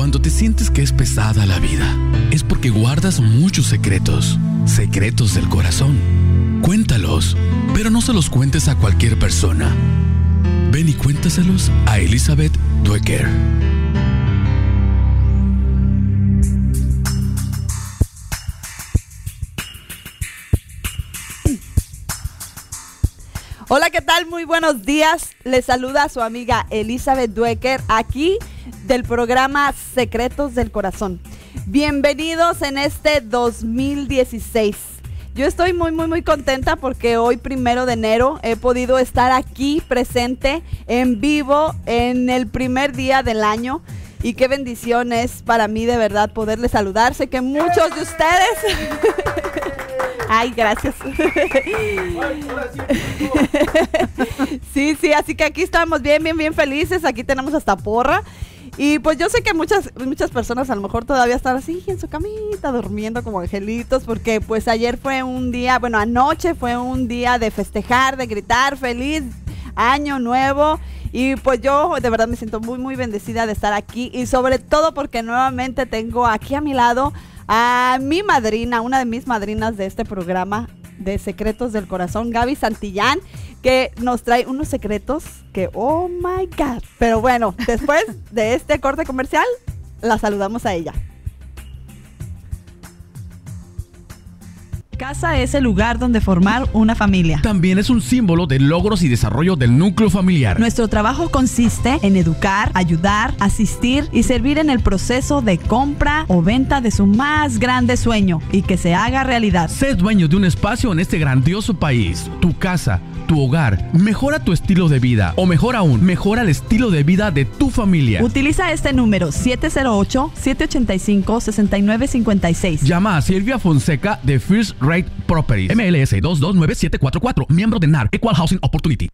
Cuando te sientes que es pesada la vida, es porque guardas muchos secretos, secretos del corazón. Cuéntalos, pero no se los cuentes a cualquier persona. Ven y cuéntaselos a Elizabeth Dwecker. Hola, ¿qué tal? Muy buenos días. Les saluda su amiga Elizabeth Dwecker aquí del programa Secretos del Corazón. Bienvenidos en este 2016. Yo estoy muy, muy, muy contenta porque hoy, primero de enero, he podido estar aquí presente en vivo en el primer día del año. Y qué bendición es para mí de verdad poderles saludar. Sé que muchos de ustedes... Ay, gracias. sí, sí, así que aquí estamos bien, bien, bien felices. Aquí tenemos hasta porra. Y pues yo sé que muchas, muchas personas a lo mejor todavía están así en su camita, durmiendo como angelitos, porque pues ayer fue un día, bueno, anoche fue un día de festejar, de gritar, feliz año nuevo. Y pues yo de verdad me siento muy, muy bendecida de estar aquí y sobre todo porque nuevamente tengo aquí a mi lado a mi madrina, una de mis madrinas de este programa de Secretos del Corazón, Gaby Santillán, que nos trae unos secretos que, oh my God. Pero bueno, después de este corte comercial, la saludamos a ella. Casa es el lugar donde formar una familia. También es un símbolo de logros y desarrollo del núcleo familiar. Nuestro trabajo consiste en educar, ayudar, asistir y servir en el proceso de compra o venta de su más grande sueño y que se haga realidad. Sé dueño de un espacio en este grandioso país, tu casa, tu hogar. Mejora tu estilo de vida o mejor aún, mejora el estilo de vida de tu familia. Utiliza este número 708-785-6956. Llama a Silvia Fonseca de First Rate Properties, MLS 229744, miembro de NAR, Equal Housing Opportunity.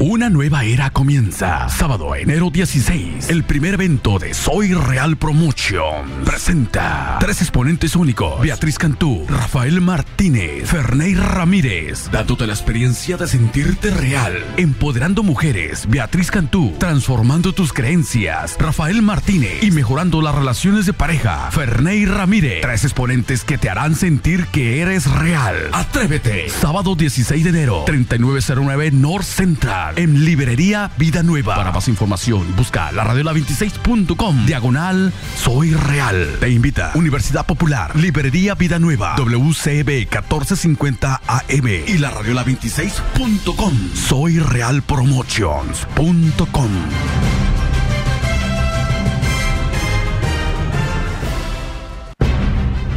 Una nueva era comienza. Sábado, enero 16. El primer evento de Soy Real Promotion. Presenta tres exponentes únicos. Beatriz Cantú, Rafael Martínez, Ferney Ramírez. Dándote la experiencia de sentirte real. Empoderando mujeres. Beatriz Cantú. Transformando tus creencias. Rafael Martínez. Y mejorando las relaciones de pareja. Ferney Ramírez. Tres exponentes que te harán sentir que eres real. Atrévete. Sábado 16 de enero. 3909 North Central en Librería Vida Nueva. Para más información, busca la radiola26.com. Diagonal Soy Real. Te invita Universidad Popular, Librería Vida Nueva, WCB 1450 AM y la radiola26.com. Soy Real Promotions.com.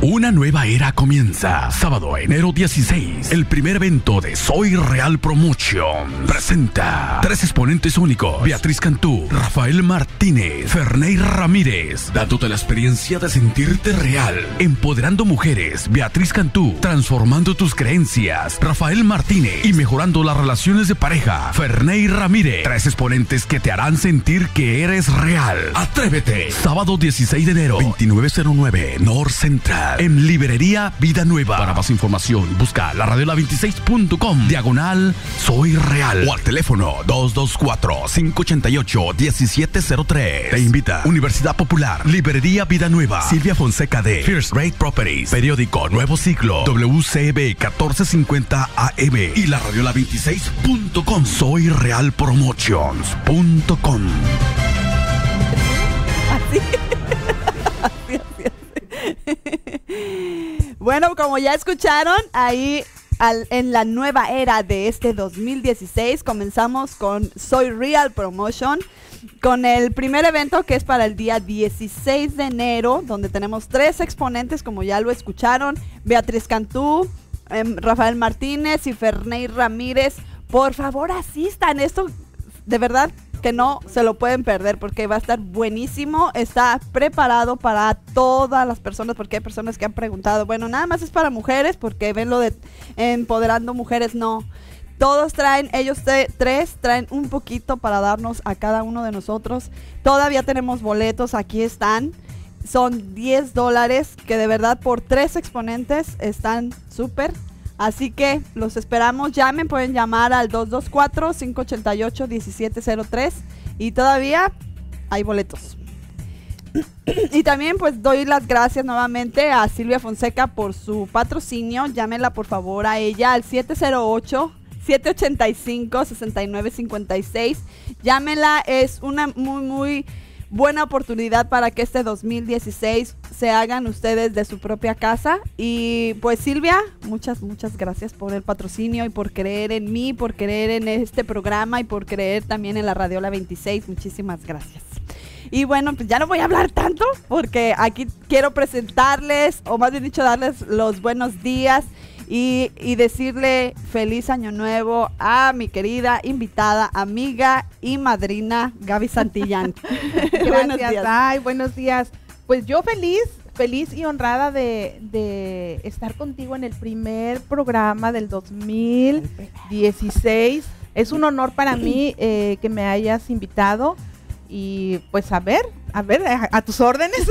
Una nueva era comienza. Sábado, enero 16. El primer evento de Soy Real Promotion. Presenta tres exponentes únicos. Beatriz Cantú, Rafael Martínez, Ferney Ramírez. Dándote la experiencia de sentirte real. Empoderando mujeres. Beatriz Cantú. Transformando tus creencias. Rafael Martínez. Y mejorando las relaciones de pareja. Ferney Ramírez. Tres exponentes que te harán sentir que eres real. Atrévete. Sábado 16 de enero. 2909 North Central en Librería Vida Nueva. Para más información, busca la radiola26.com. Diagonal Soy Real. O al teléfono 224-588-1703. Te invita Universidad Popular, Librería Vida Nueva, Silvia Fonseca de First Rate Properties, Periódico Nuevo Ciclo, WCB 1450 AM y la radiola26.com. Soy Real Promotions.com. Bueno, como ya escucharon, ahí en la nueva era de este 2016 comenzamos con Soy Real Promotion, con el primer evento que es para el día 16 de enero, donde tenemos tres exponentes, como ya lo escucharon, Beatriz Cantú, em, Rafael Martínez y Ferney Ramírez. Por favor, asistan, esto de verdad que no se lo pueden perder porque va a estar buenísimo. Está preparado para todas las personas porque hay personas que han preguntado, bueno, nada más es para mujeres porque ven lo de empoderando mujeres, no. Todos traen, ellos tre- tres traen un poquito para darnos a cada uno de nosotros. Todavía tenemos boletos, aquí están. Son 10 dólares que de verdad por tres exponentes están súper. Así que los esperamos. Llamen, pueden llamar al 224-588-1703 y todavía hay boletos. y también pues doy las gracias nuevamente a Silvia Fonseca por su patrocinio. Llámela por favor a ella al 708 785 6956. Llámela, es una muy muy buena oportunidad para que este 2016 se hagan ustedes de su propia casa. Y pues Silvia, muchas, muchas gracias por el patrocinio y por creer en mí, por creer en este programa y por creer también en la Radiola 26. Muchísimas gracias. Y bueno, pues ya no voy a hablar tanto porque aquí quiero presentarles, o más bien dicho, darles los buenos días y, decirle feliz año nuevo a mi querida invitada, amiga y madrina Gaby Santillán. buenos días. Ay, buenos días. Pues yo feliz, feliz y honrada de, estar contigo en el primer programa del 2016. Es un honor para mí eh, que me hayas invitado y pues a ver, a ver, a tus órdenes.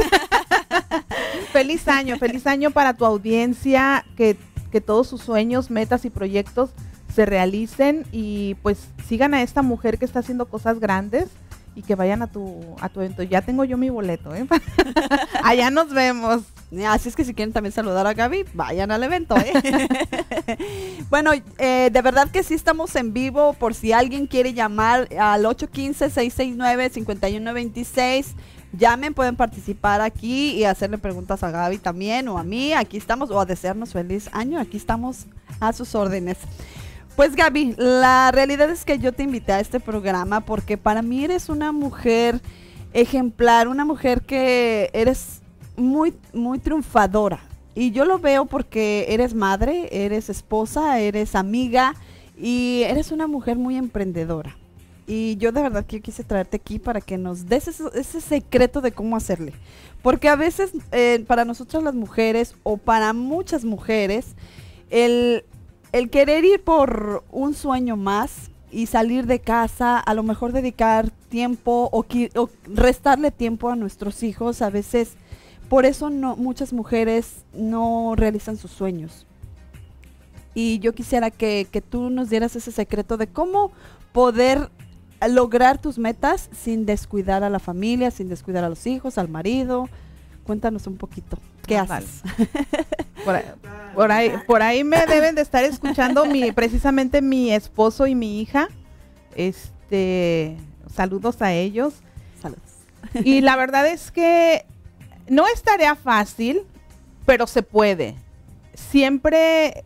feliz año, feliz año para tu audiencia, que que todos sus sueños, metas y proyectos se realicen y pues sigan a esta mujer que está haciendo cosas grandes y que vayan a tu, a tu evento. Ya tengo yo mi boleto, ¿eh? Allá nos vemos. Así es que si quieren también saludar a Gaby, vayan al evento. ¿eh? bueno, eh, de verdad que sí estamos en vivo por si alguien quiere llamar al 815-669-5126. Llamen, pueden participar aquí y hacerle preguntas a Gaby también o a mí. Aquí estamos, o a desearnos feliz año. Aquí estamos a sus órdenes. Pues Gaby, la realidad es que yo te invité a este programa porque para mí eres una mujer ejemplar, una mujer que eres muy, muy triunfadora. Y yo lo veo porque eres madre, eres esposa, eres amiga y eres una mujer muy emprendedora. Y yo de verdad que quise traerte aquí para que nos des ese, secreto de cómo hacerle. Porque a veces eh, para nosotras las mujeres o para muchas mujeres, el, querer ir por un sueño más y salir de casa, a lo mejor dedicar tiempo o, o restarle tiempo a nuestros hijos, a veces por eso no, muchas mujeres no realizan sus sueños. Y yo quisiera que, que tú nos dieras ese secreto de cómo poder lograr tus metas sin descuidar a la familia, sin descuidar a los hijos, al marido. Cuéntanos un poquito. ¿Qué ah, haces? Por ahí, por ahí, me deben de estar escuchando mi, precisamente mi esposo y mi hija. Este, saludos a ellos. Saludos. Y la verdad es que no es tarea fácil, pero se puede. Siempre,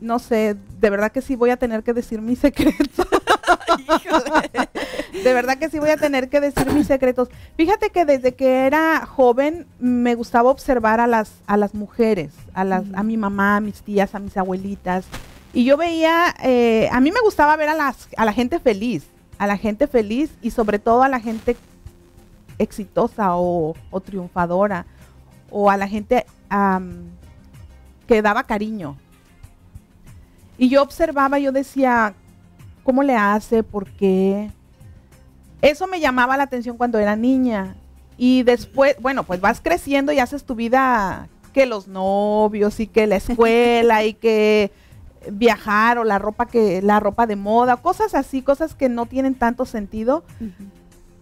no sé, de verdad que sí voy a tener que decir mi secreto. De verdad que sí voy a tener que decir mis secretos. Fíjate que desde que era joven me gustaba observar a las, a las mujeres, a, las, a mi mamá, a mis tías, a mis abuelitas. Y yo veía, eh, a mí me gustaba ver a, las, a la gente feliz, a la gente feliz y sobre todo a la gente exitosa o, triunfadora o a la gente que daba cariño. Y yo observaba, yo decía, ¿Cómo le hace? ¿Por qué? Eso me llamaba la atención cuando era niña. Y después, bueno, pues vas creciendo y haces tu vida que los novios y que la escuela y que viajar o la ropa que la ropa de moda, cosas así, cosas que no tienen tanto sentido.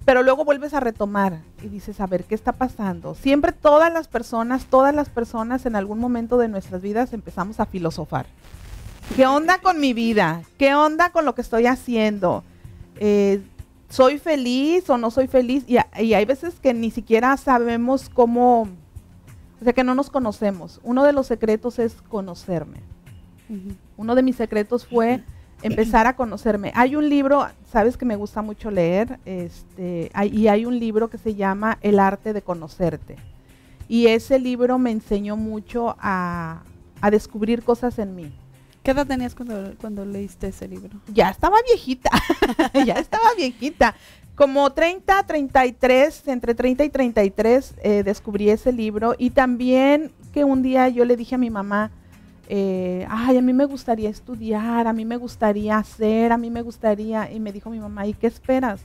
Pero luego vuelves a retomar y dices, a ver, ¿qué está pasando? Siempre todas las personas, todas las personas en algún momento de nuestras vidas empezamos a filosofar. ¿Qué onda con mi vida? ¿Qué onda con lo que estoy haciendo? Eh, ¿Soy feliz o no soy feliz? Y, hay veces que ni siquiera sabemos cómo, o sea, que no nos conocemos. Uno de los secretos es conocerme. Uno de mis secretos fue empezar a conocerme. Hay un libro, sabes que me gusta mucho leer, este, y hay un libro que se llama El arte de conocerte. Y ese libro me enseñó mucho a descubrir cosas en mí. ¿Qué edad tenías cuando, cuando leíste ese libro? Ya estaba viejita, ya estaba viejita. Como 30, 33, entre 30 y 33 eh, descubrí ese libro y también que un día yo le dije a mi mamá, eh, ay, a mí me gustaría estudiar, a mí me gustaría hacer, a mí me gustaría, y me dijo mi mamá, ¿y qué esperas?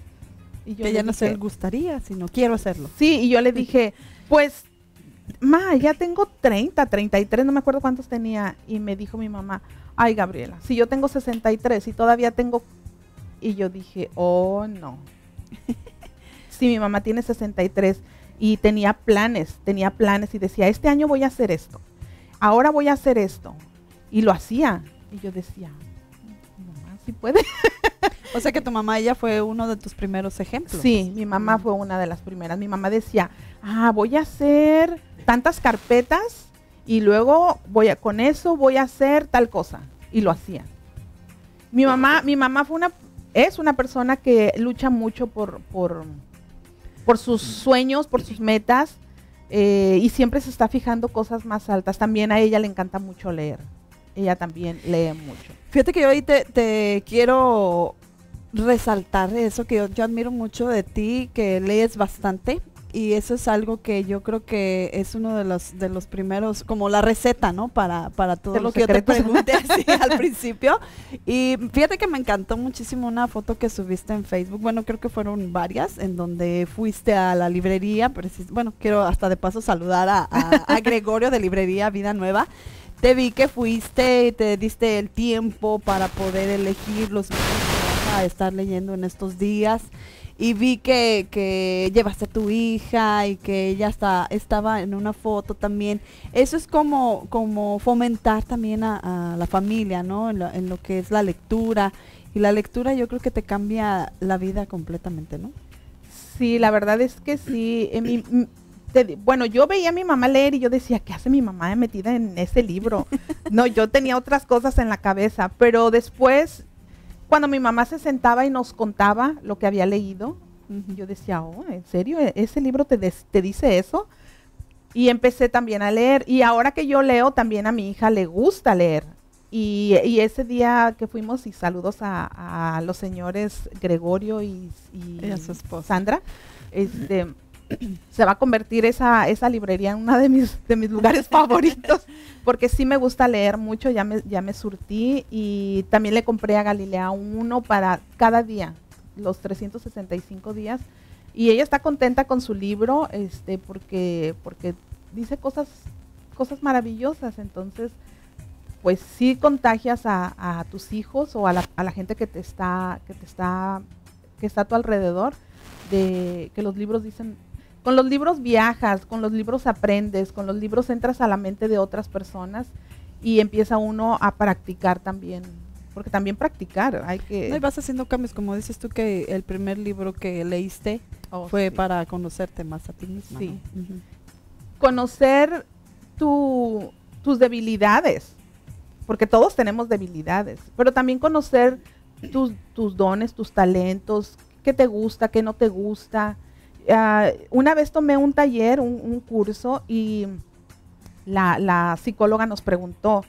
Y yo que ya no se gustaría, sino quiero hacerlo. Sí, y yo le dije, pues, ma, ya tengo 30, 33, no me acuerdo cuántos tenía, y me dijo mi mamá, ay Gabriela, si yo tengo 63 y todavía tengo... Y yo dije, oh no. Sí, mi mamá tiene 63 y tenía planes, tenía planes y decía, este año voy a hacer esto, ahora voy a hacer esto. Y lo hacía. Y yo decía, mamá, sí puede. O sea que tu mamá ella fue uno de tus primeros ejemplos. Sí, mi mamá fue una de las primeras. Mi mamá decía, ah, voy a hacer tantas carpetas y luego voy a, con eso voy a hacer tal cosa. Y lo hacía. Mi mamá, mi mamá fue una, es una persona que lucha mucho por, por, por sus sueños, por sus metas, eh, y siempre se está fijando cosas más altas. También a ella le encanta mucho leer. Ella también lee mucho. Fíjate que yo hoy te, te quiero resaltar eso que yo, yo admiro mucho de ti, que lees bastante y eso es algo que yo creo que es uno de los de los primeros como la receta no para para todo lo que yo te pregunté así al principio. Y fíjate que me encantó muchísimo una foto que subiste en Facebook. Bueno creo que fueron varias en donde fuiste a la librería bueno quiero hasta de paso saludar a, a- a Gregorio de librería Vida Nueva. Te vi que fuiste y te diste el tiempo para poder elegir los libros que vas a estar leyendo en estos días y vi que, que llevaste a tu hija y que ella está, estaba en una foto también. Eso es como, como fomentar también a, a la familia, ¿no? En lo, en lo que es la lectura. Y la lectura yo creo que te cambia la vida completamente, ¿no? Sí, la verdad es que sí. eh, mi- te bueno, yo veía a mi mamá leer y yo decía, ¿qué hace mi mamá metida en ese libro? No, yo tenía otras cosas en la cabeza, pero después, cuando mi mamá se sentaba y nos contaba lo que había leído, yo decía, oh, ¿en serio? ¿E- ¿Ese libro te, des- te dice eso? Y empecé también a leer. Y ahora que yo leo, también a mi hija le gusta leer. Y, y ese día que fuimos, y saludos a, a los señores Gregorio y, y Y a su esposa. Sandra, este, se va a convertir esa, esa librería en uno de mis, de mis lugares favoritos, porque sí me gusta leer mucho, ya me, ya me surtí y también le compré a Galilea uno para cada día, los 365 días, y ella está contenta con su libro, este, porque, porque dice cosas, cosas maravillosas, entonces pues sí contagias a, a tus hijos o a la, a la gente que te está, que te está, que está a tu alrededor, de que los libros dicen, con los libros viajas, con los libros aprendes, con los libros entras a la mente de otras personas y empieza uno a practicar también, porque también practicar, hay que... No, y vas haciendo cambios, como dices tú que el primer libro que leíste Oh, fue sí. para conocerte más a ti misma. Sí. conocer tu- tus debilidades, porque todos tenemos debilidades, pero también conocer tus, tus dones, tus talentos, qué te gusta, qué no te gusta. Ah, una vez tomé un taller, un, un curso, y la, la psicóloga nos preguntó,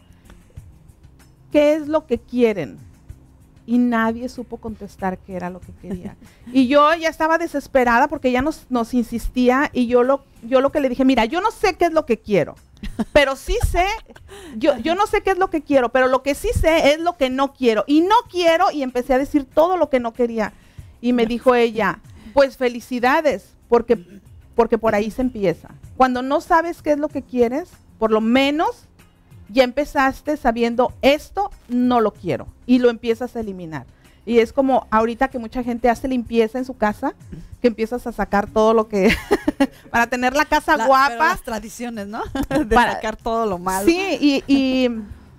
¿qué es lo que quieren? Y nadie supo contestar qué era lo que quería. Y yo ya estaba desesperada porque ya nos, nos insistía y yo lo, yo lo que le dije, mira, yo no sé qué es lo que quiero, pero sí sé, yo, yo no sé qué es lo que quiero, pero lo que sí sé es lo que no quiero. Y no quiero, y empecé a decir todo lo que no quería. Y me dijo ella, pues felicidades, porque, porque por ahí se empieza. Cuando no sabes qué es lo que quieres, por lo menos ya empezaste sabiendo esto no lo quiero y lo empiezas a eliminar. Y es como ahorita que mucha gente hace limpieza en su casa, que empiezas a sacar todo lo que para tener la casa La- pero guapa. las tradiciones, ¿no? De Para- sacar todo lo malo. Sí, y, y,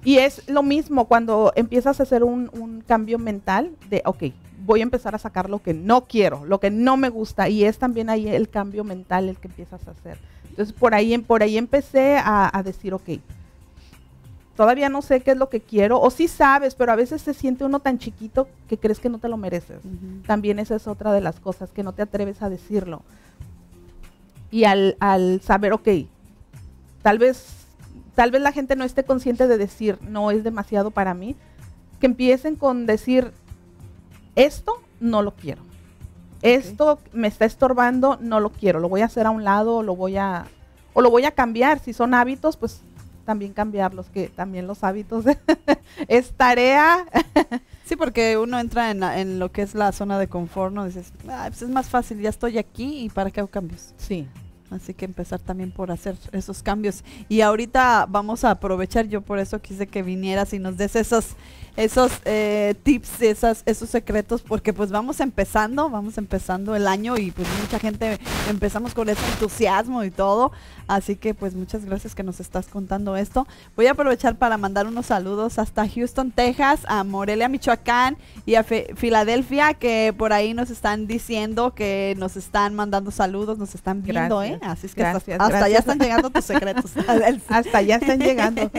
y es lo mismo cuando empiezas a hacer un, un cambio mental de, ok, voy a empezar a sacar lo que no quiero, lo que no me gusta, y es también ahí el cambio mental el que empiezas a hacer. Entonces por ahí, por ahí empecé a, a decir, ok, todavía no sé qué es lo que quiero, o sí sabes, pero a veces se siente uno tan chiquito que crees que no te lo mereces. También esa es otra de las cosas, que no te atreves a decirlo. Y al, al saber, ok, tal vez, tal vez la gente no esté consciente de decir, no es demasiado para mí, que empiecen con decir, esto no lo quiero. Esto me está estorbando, no lo quiero, lo voy a hacer a un lado, lo voy a, o lo voy a cambiar. Si son hábitos, pues también cambiarlos, que también los hábitos es tarea Sí, porque uno entra en, la- en lo que es la zona de confort, ¿no? Dices, "Ay, pues es más fácil, ya estoy aquí y para qué hago cambios. Sí. Así que empezar también por hacer esos cambios. Y ahorita vamos a aprovechar, yo por eso quise que vinieras y nos des esos esos eh, tips, esas, esos secretos, porque pues vamos empezando, vamos empezando el año y pues mucha gente empezamos con ese entusiasmo y todo. Así que pues muchas gracias que nos estás contando esto. Voy a aprovechar para mandar unos saludos hasta Houston, Texas, a Morelia, Michoacán y a Filadelfia, que por ahí nos están diciendo que nos están mandando saludos, nos están viendo, ¿eh? Así es que hasta, hasta ya están llegando tus secretos. hasta ya están llegando.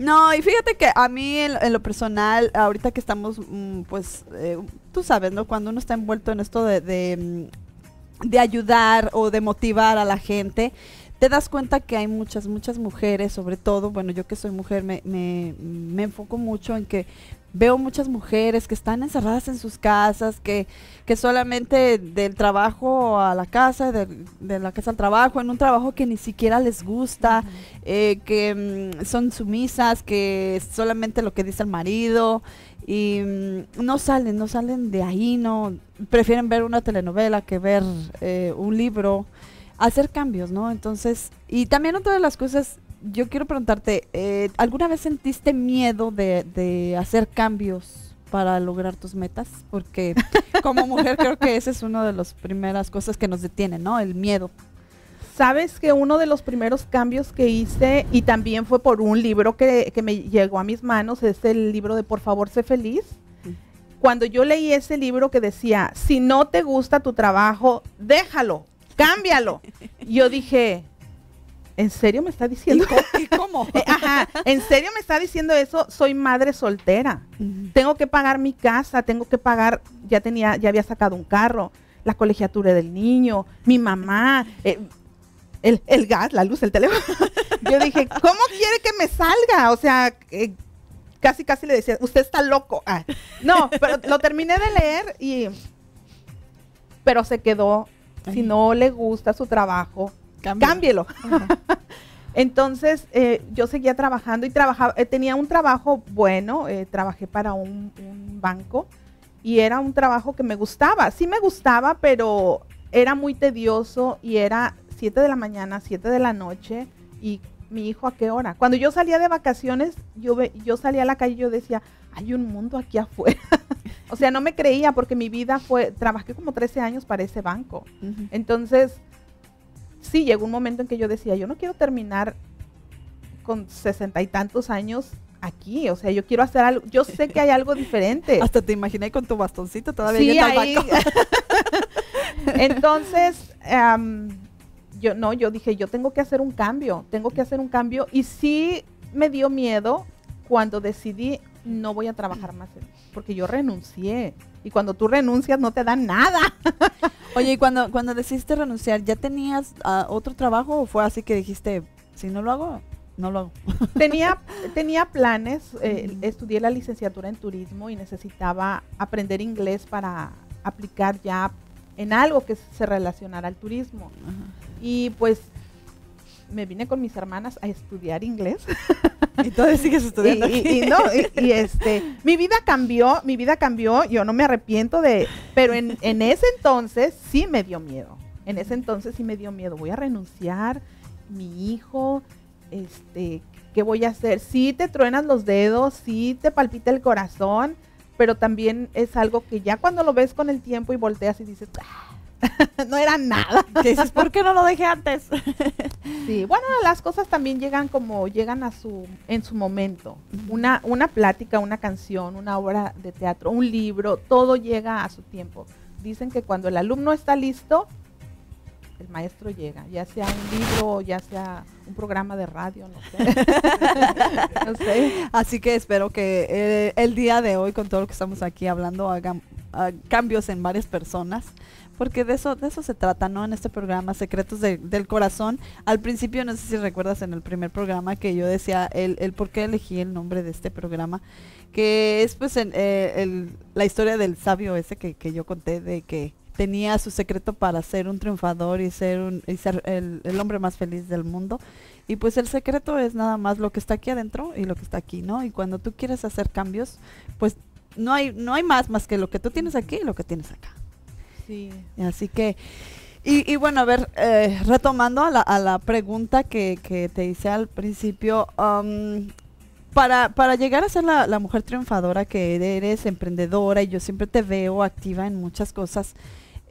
No, y fíjate que a mí en, lo personal, ahorita que estamos, mm, pues, eh, tú sabes, ¿no? Cuando uno está envuelto en esto de, de, mm, de ayudar o de motivar a la gente, te das cuenta que hay muchas, muchas mujeres, sobre todo, bueno, yo que soy mujer, me, me, me enfoco mucho en que veo muchas mujeres que están encerradas en sus casas, que, que solamente del trabajo a la casa, de, la casa al trabajo, en un trabajo que ni siquiera les gusta, eh, que mm, son sumisas, que solamente lo que dice el marido y mm, no salen, no salen de ahí, no prefieren ver una telenovela que ver eh, un libro, hacer cambios, ¿no? Entonces, y también otra de las cosas yo quiero preguntarte, eh, ¿alguna vez sentiste miedo de, hacer cambios para lograr tus metas? Porque como mujer creo que esa es una de las primeras cosas que nos detienen, ¿no? El miedo. Sabes que uno de los primeros cambios que hice, y también fue por un libro que, que me llegó a mis manos, es el libro de Por favor, sé feliz. Cuando yo leí ese libro que decía, si no te gusta tu trabajo, déjalo, cámbialo. yo dije, ¿En serio me está diciendo? ¿Y cómo? Eh, ajá, ¿en serio me está diciendo eso? Soy madre soltera. Tengo que pagar mi casa, tengo que pagar, ya tenía, ya había sacado un carro, la colegiatura del niño, mi mamá, eh, el, gas, la luz, el teléfono. Yo dije, ¿cómo quiere que me salga? O sea, eh, casi, casi le decía, usted está loco. Ah, no, pero lo terminé de leer y, pero se quedó. Si no le gusta su trabajo, cámbielo. Entonces, eh, yo seguía trabajando y trabajaba, eh, tenía un trabajo bueno, eh, trabajé para un, banco y era un trabajo que me gustaba. Sí me gustaba, pero era muy tedioso y era 7 de la mañana, 7 de la noche y mi hijo a qué hora. Cuando yo salía de vacaciones, yo, yo salía a la calle y yo decía, hay un mundo aquí afuera. o sea, no me creía porque mi vida fue, trabajé como 13 años para ese banco. Entonces, sí llegó un momento en que yo decía, yo no quiero terminar con sesenta y tantos años aquí, o sea, yo quiero hacer algo, yo sé que hay algo diferente. Hasta te imaginé con tu bastoncito todavía sí, Entonces, yo no, yo dije, yo tengo que hacer un cambio, tengo que hacer un cambio y sí me dio miedo cuando decidí no voy a trabajar más, porque yo renuncié y cuando tú renuncias no te dan nada. Oye, y cuando, cuando decidiste renunciar, ¿ya tenías ah, otro trabajo o fue así que dijiste, si no lo hago, no lo hago? Tenía, tenía planes, eh, estudié la licenciatura en turismo y necesitaba aprender inglés para aplicar ya en algo que se relacionara al turismo. Y pues me vine con mis hermanas a estudiar inglés. Y todavía sigues estudiando. Y, no, y, este, mi vida cambió, mi vida cambió, yo no me arrepiento de, pero en, en ese entonces sí me dio miedo. En ese entonces sí me dio miedo. Voy a renunciar, mi hijo, este, ¿qué voy a hacer? Sí te truenas los dedos, sí te palpita el corazón, pero también es algo que ya cuando lo ves con el tiempo y volteas y dices, ah, no era nada. Dices, ¿por qué no lo dejé antes? sí, bueno, las cosas también llegan como llegan a su en su momento. Una una plática, una canción, una obra de teatro, un libro, todo llega a su tiempo. Dicen que cuando el alumno está listo, el maestro llega, ya sea un libro, ya sea un programa de radio, no sé. Así que espero que eh, el día de hoy, con todo lo que estamos aquí hablando, hagan cambios en varias personas porque de eso, de eso se trata, ¿no? En este programa, Secretos del Corazón. Al principio, no sé si recuerdas en el primer programa que yo decía el, el por qué elegí el nombre de este programa, que es pues eh, la historia del sabio ese que, que yo conté de que tenía su secreto para ser un triunfador y ser, un, y ser el, el, hombre más feliz del mundo. Y pues el secreto es nada más lo que está aquí adentro y lo que está aquí, ¿no? Y cuando tú quieres hacer cambios, pues no hay, no hay más más que lo que tú tienes aquí y lo que tienes acá. Así que, y, bueno, a ver, eh, retomando a la, a la pregunta que, te hice al principio, um, para, para llegar a ser la, la mujer triunfadora que eres, emprendedora, y yo siempre te veo activa en muchas cosas,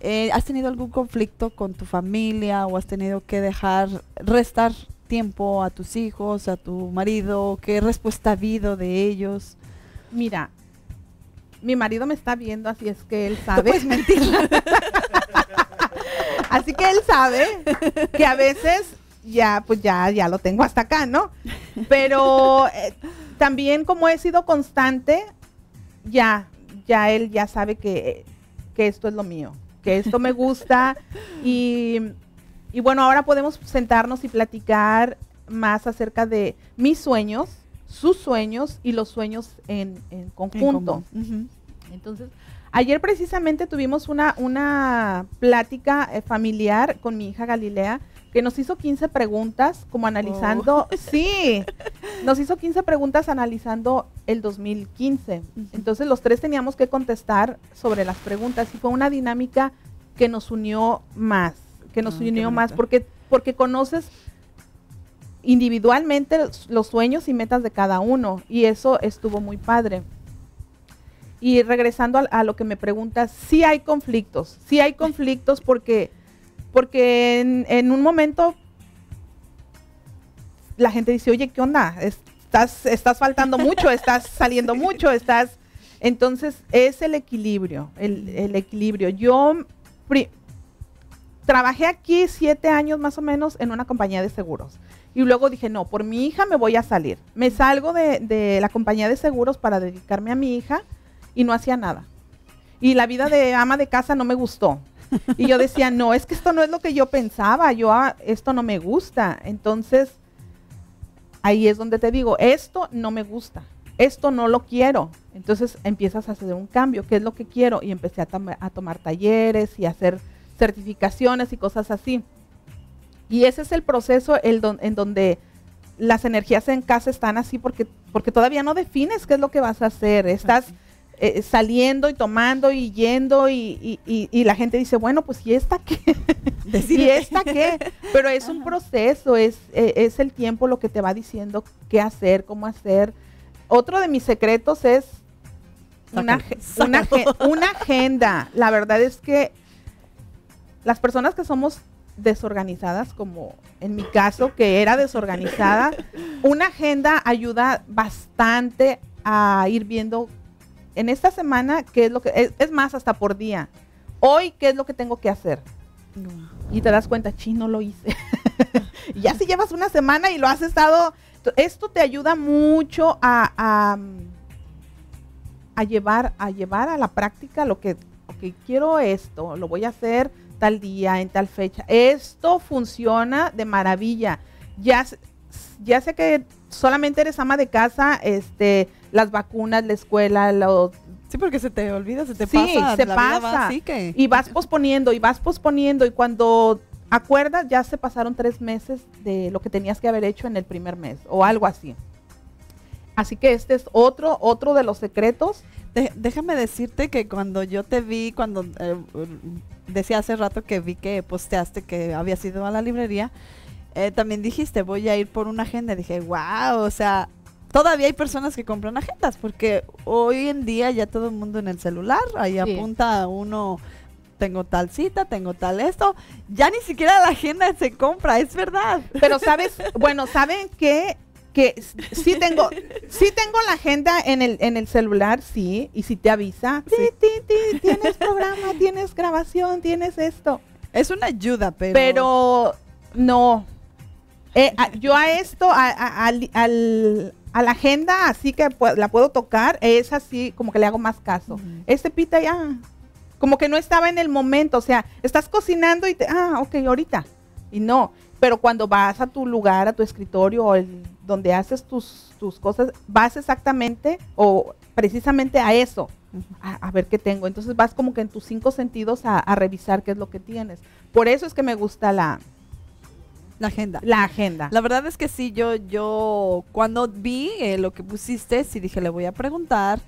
eh, ¿has tenido algún conflicto con tu familia o has tenido que dejar, restar tiempo a tus hijos, a tu marido? ¿Qué respuesta ha habido de ellos? Mira, mi marido me está viendo, así es que él sabe. puedes mentir. así que él sabe que a veces ya, pues ya, ya lo tengo hasta acá, ¿no? Pero eh, también como he sido constante, ya, ya él ya sabe que, que esto es lo mío, que esto me gusta y, y bueno, ahora podemos sentarnos y platicar más acerca de mis sueños, sus sueños y los sueños en, en conjunto. Entonces, ayer precisamente tuvimos una, una plática eh, familiar con mi hija Galilea que nos hizo 15 preguntas, como analizando, sí, nos hizo 15 preguntas analizando el 2015. Entonces los tres teníamos que contestar sobre las preguntas y fue una dinámica que nos unió más, que nos unió más, porque, porque conoces individualmente los- sueños y metas de cada uno y eso estuvo muy padre. Y regresando a, lo que me preguntas, sí hay conflictos, sí hay conflictos porque, porque en, en un momento la gente dice, oye, ¿qué onda? Estás, estás faltando mucho, estás saliendo mucho, estás... Entonces es el equilibrio, el, el equilibrio. Yo trabajé aquí siete años más o menos en una compañía de seguros. Y luego dije, no, por mi hija me voy a salir. Me salgo de, de la compañía de seguros para dedicarme a mi hija y no hacía nada. Y la vida de ama de casa no me gustó. Y yo decía, no, es que esto no es lo que yo pensaba, yo ah, esto no me gusta. Entonces, ahí es donde te digo, esto no me gusta, esto no lo quiero. Entonces empiezas a hacer un cambio, ¿qué es lo que quiero? Y empecé a, tom- a tomar talleres y a hacer certificaciones y cosas así. Y ese es el proceso el don- en donde las energías en casa están así porque, porque todavía no defines qué es lo que vas a hacer. Estás eh, saliendo y tomando y yendo y, y- y- y la gente dice, bueno, pues ¿y esta qué? ¿Y esta qué? Pero es un proceso, es, eh, es el tiempo lo que te va diciendo qué hacer, cómo hacer. Otro de mis secretos es una, una agenda. La verdad es que las personas que somos desorganizadas, como en mi caso, que era desorganizada, una agenda ayuda bastante a ir viendo en esta semana qué es lo que, es, es más, hasta por día. Hoy, ¿qué es lo que tengo que hacer? Y te das cuenta, chi, no lo hice. y ya si llevas una semana y lo has estado, esto te ayuda mucho a, a, a llevar, a llevar a la práctica lo que, ok, quiero esto, lo voy a hacer tal día, en tal fecha. Esto funciona de maravilla. Ya, ya sé que solamente eres ama de casa, este, las vacunas, la escuela, los, Sí, porque se te olvida, se te Sí, pasa. se la vida va pasa. así que... y vas posponiendo y vas posponiendo y cuando acuerdas ya se pasaron tres meses de lo que tenías que haber hecho en el primer mes o algo así. Así que este es otro, otro de los secretos. De- déjame decirte que cuando yo te vi, cuando eh, decía hace rato que vi que posteaste que habías ido a la librería, eh, también dijiste, voy a ir por una agenda. Dije, wow, o sea, todavía hay personas que compran agendas, porque hoy en día ya todo el mundo en el celular, ahí Sí. apunta uno, tengo tal cita, tengo tal esto, ya ni siquiera la agenda se compra, es verdad. Pero sabes, bueno, ¿saben qué? Que sí tengo, sí tengo la agenda en el, en el celular, sí, y si te avisa, Sí. "Ti, ti, ti, tienes programa, tienes grabación, tienes esto. Es una ayuda, pero... pero no. Eh, a- yo a esto, a, a- al- al- a la agenda, así que pu- la puedo tocar, es así como que le hago más caso. Ujú. Este pita ya, como que no estaba en el momento, o sea, estás cocinando y te, ah, ok, ahorita. Y no, pero cuando vas a tu lugar, a tu escritorio, o el, donde haces tus, tus cosas, vas exactamente o precisamente a eso, a ver qué tengo. Entonces vas como que en tus cinco sentidos a, a revisar qué es lo que tienes. Por eso es que me gusta la, La agenda. la agenda. La verdad es que sí, yo, yo cuando vi eh, lo que pusiste, sí dije, le voy a preguntar.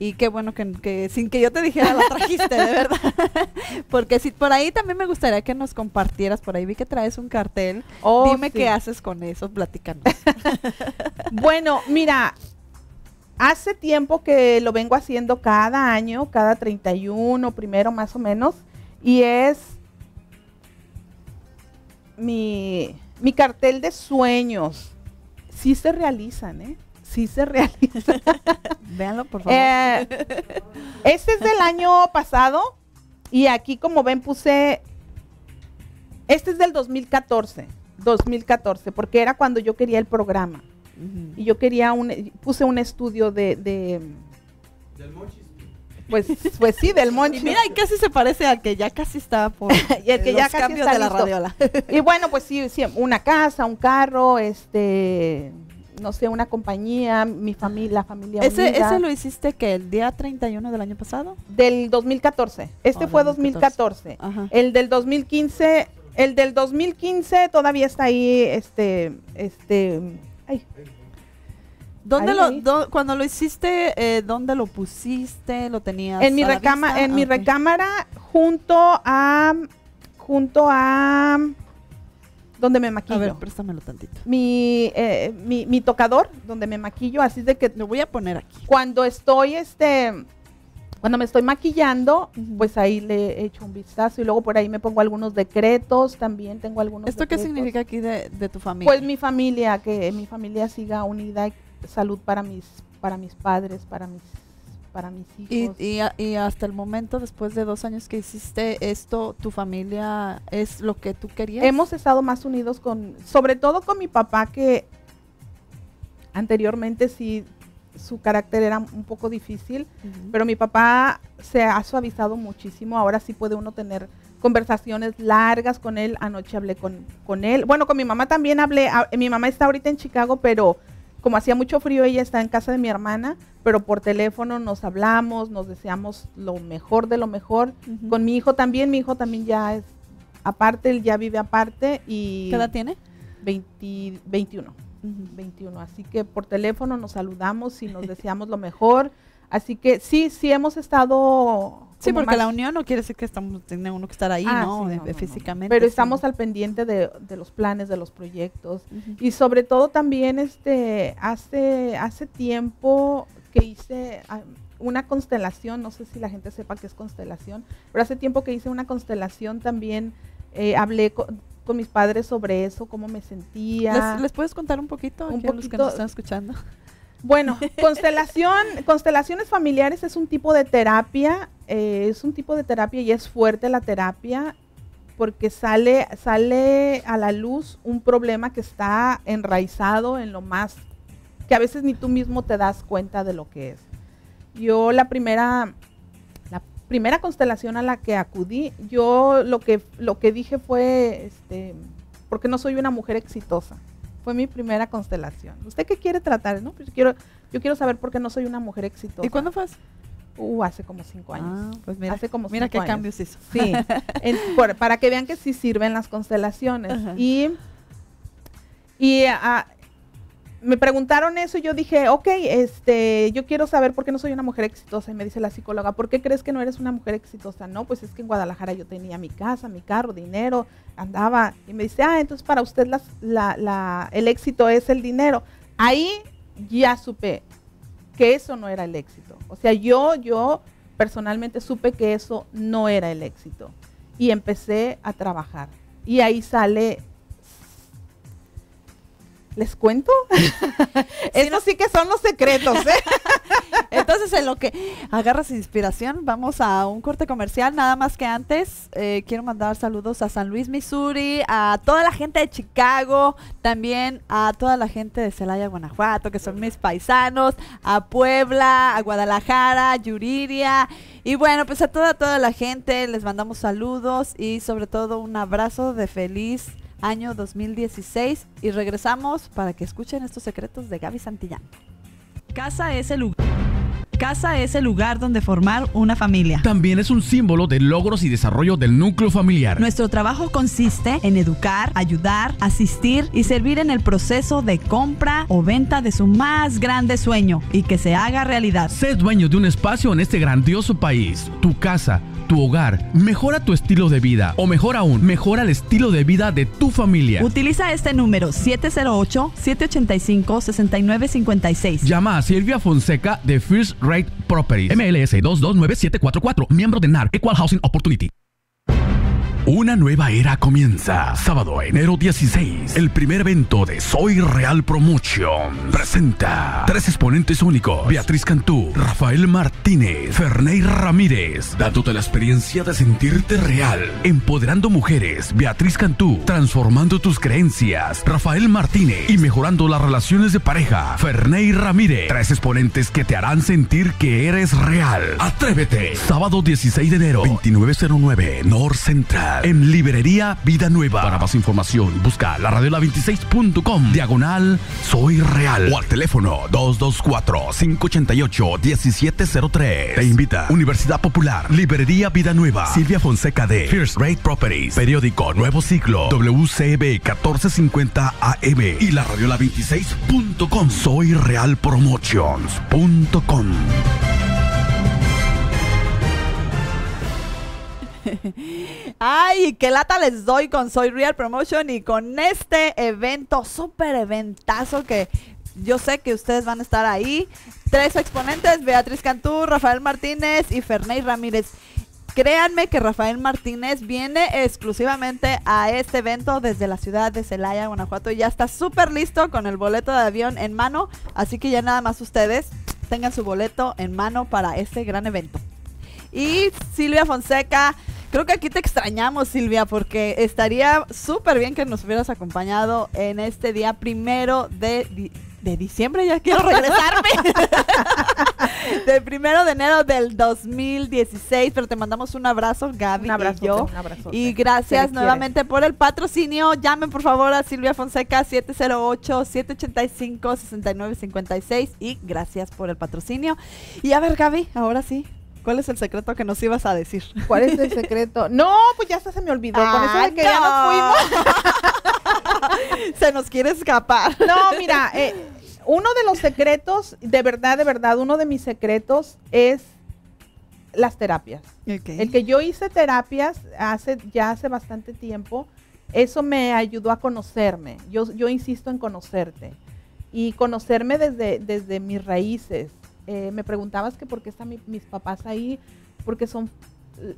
Y qué bueno que, que sin que yo te dijera lo trajiste, de verdad. Porque si por ahí también me gustaría que nos compartieras, por ahí vi que traes un cartel. Oh, Dime sí. qué haces con eso, platícanos. Bueno, mira, hace tiempo que lo vengo haciendo cada año, cada 31, primero más o menos, y es mi, mi cartel de sueños. Sí se realizan, ¿eh? Sí se realizan. Véanlo, por favor. Eh, este es del año pasado y aquí como ven puse, este es del 2014, 2014, porque era cuando yo quería el programa. Y yo quería un, puse un estudio de, de pues, pues sí, del Y Monchi. mira, y casi se parece al que ya casi está por Y el que ya casi cambios está de la radiola. Y bueno, pues sí, sí, una casa, un carro, este, no sé, una compañía, mi familia, la familia ¿Ese, unida. ¿Ese lo hiciste que el día 31 del año pasado? Del 2014. Este Oh, fue 2014. 2014. Ajá. El del 2015, el del 2015 todavía está ahí, este, este, ay, ¿Dónde Ahí, lo, ahí. cuando lo hiciste, eh, dónde lo pusiste? ¿Lo tenías en mi recama, en mi Ah, recámara junto a, junto a, donde me maquillo. A ver, préstamelo tantito. mi, eh, mi, mi tocador, donde me maquillo, así de que Lo voy a poner aquí. cuando estoy, este, cuando me estoy maquillando, pues ahí le echo un vistazo y luego por ahí me pongo algunos decretos, también tengo algunos ¿Esto qué significa aquí de, de tu familia? Pues mi familia, que mi familia siga unida, y salud para mis, para mis padres, para mis, para mis hijos. y, y hasta el momento, después de dos años que hiciste esto, ¿tu familia es lo que tú querías? Hemos estado más unidos con, sobre todo con mi papá, que anteriormente sí su carácter era un poco difícil, pero mi papá se ha suavizado muchísimo. Ahora sí puede uno tener conversaciones largas con él. Anoche hablé con, con él. Bueno, con mi mamá también hablé. A- mi mamá está ahorita en Chicago, pero como hacía mucho frío, ella está en casa de mi hermana, pero por teléfono nos hablamos, nos deseamos lo mejor de lo mejor. Con mi hijo también, mi hijo también ya es aparte, él ya vive aparte y ¿Qué edad tiene? 20 21. Ujú. 21. Así que por teléfono nos saludamos y nos deseamos lo mejor. Así que sí, sí hemos estado. Sí, porque la unión no quiere decir que estamos, tiene uno que estar ahí, Ah, ¿no? sí, De- no, no, no. Físicamente. Pero sí. estamos al pendiente de, de los planes, de los proyectos. Y sobre todo también este hace, hace tiempo que hice ah, una constelación, no sé si la gente sepa qué es constelación, pero hace tiempo que hice una constelación también, eh, hablé co- con, mis padres sobre eso, cómo me sentía. ¿Les, les puedes contar un poquito Un aquí a los que poquito. nos están escuchando? Bueno, constelación, constelaciones familiares es un tipo de terapia, eh, es un tipo de terapia y es fuerte la terapia porque sale, sale a la luz un problema que está enraizado en lo más, que a veces ni tú mismo te das cuenta de lo que es. Yo la primera, la primera constelación a la que acudí, yo lo que, lo que dije fue, este, porque no soy una mujer exitosa. Fue mi primera constelación. ¿Usted qué quiere tratar? No, pues yo quiero, yo quiero saber por qué no soy una mujer exitosa. ¿Y cuándo fue? Uh, hace como cinco años. Ah, pues mira, Hace como mira cinco qué años. cambios hizo. Sí, en- por- para que vean que sí sirven las constelaciones. Ajá. Y, y ah, me preguntaron eso y yo dije, ok, este, yo quiero saber por qué no soy una mujer exitosa. Y me dice la psicóloga, ¿por qué crees que no eres una mujer exitosa? No, pues es que en Guadalajara yo tenía mi casa, mi carro, dinero, andaba. Y me dice, ah, entonces para usted las- la- la- el éxito es el dinero. Ahí ya supe que eso no era el éxito. O sea, yo, yo personalmente supe que eso no era el éxito. Y empecé a trabajar. Y ahí sale... ¿Les cuento? Estos sí que son los secretos, ¿eh? Entonces, en lo que agarras inspiración, vamos a un corte comercial. Nada más que antes, eh, quiero mandar saludos a San Luis, Missouri, a toda la gente de Chicago, también a toda la gente de Celaya, Guanajuato, que son mis paisanos, a Puebla, a Guadalajara, Yuriria. Y bueno, pues a toda, toda la gente les mandamos saludos y sobre todo un abrazo de feliz año 2016 y regresamos para que escuchen estos secretos de Gaby Santillán. Casa es el lugar. Casa es el lugar donde formar una familia. También es un símbolo de logros y desarrollo del núcleo familiar. Nuestro trabajo consiste en educar, ayudar, asistir y servir en el proceso de compra o venta de su más grande sueño y que se haga realidad. Sé dueño de un espacio en este grandioso país, tu casa, tu hogar, mejora tu estilo de vida o mejor aún, mejora el estilo de vida de tu familia. Utiliza este número 708-785-6956. Llama a Silvia Fonseca de First Rate Properties, MLS 229744, miembro de NAR, Equal Housing Opportunity. Una nueva era comienza. Sábado, enero 16. El primer evento de Soy Real Promotion. Presenta tres exponentes únicos. Beatriz Cantú, Rafael Martínez, Ferney Ramírez. Dándote la experiencia de sentirte real. Empoderando mujeres. Beatriz Cantú. Transformando tus creencias. Rafael Martínez. Y mejorando las relaciones de pareja. Ferney Ramírez. Tres exponentes que te harán sentir que eres real. Atrévete. Sábado 16 de enero. 2909 North Central en Librería Vida Nueva. Para más información, busca la radiola26.com, diagonal Soy Real o al teléfono 224-588-1703. Te invita Universidad Popular, Librería Vida Nueva, Silvia Fonseca de First Rate Properties, periódico Nuevo Ciclo, WCB 1450 AM y la radiola26.com. Soy Real Promotions.com. Ay, qué lata les doy con Soy Real Promotion y con este evento, súper eventazo que yo sé que ustedes van a estar ahí. Tres exponentes, Beatriz Cantú, Rafael Martínez y Ferney Ramírez. Créanme que Rafael Martínez viene exclusivamente a este evento desde la ciudad de Celaya, Guanajuato. Y ya está súper listo con el boleto de avión en mano. Así que ya nada más ustedes tengan su boleto en mano para este gran evento. Y Silvia Fonseca, creo que aquí te extrañamos, Silvia, porque estaría súper bien que nos hubieras acompañado en este día primero de, de diciembre. Ya quiero regresarme. del primero de enero del 2016. Pero te mandamos un abrazo, Gaby. Un abrazo, y yo. un abrazote. Y gracias nuevamente por el patrocinio. Llamen por favor a Silvia Fonseca 708-785-6956. Y gracias por el patrocinio. Y a ver, Gaby, ahora sí. ¿Cuál es el secreto que nos ibas a decir? ¿Cuál es el secreto? No, pues ya hasta se me olvidó. Con eso de que ya Ah, nos no. fuimos. Se nos quiere escapar. No, mira, eh, uno de los secretos, de verdad, de verdad, uno de mis secretos es las terapias. El que yo hice terapias hace ya hace bastante tiempo, eso me ayudó a conocerme. Yo, yo insisto en conocerte y conocerme desde, desde mis raíces. Eh, me preguntabas que por qué están mi- mis papás ahí, porque son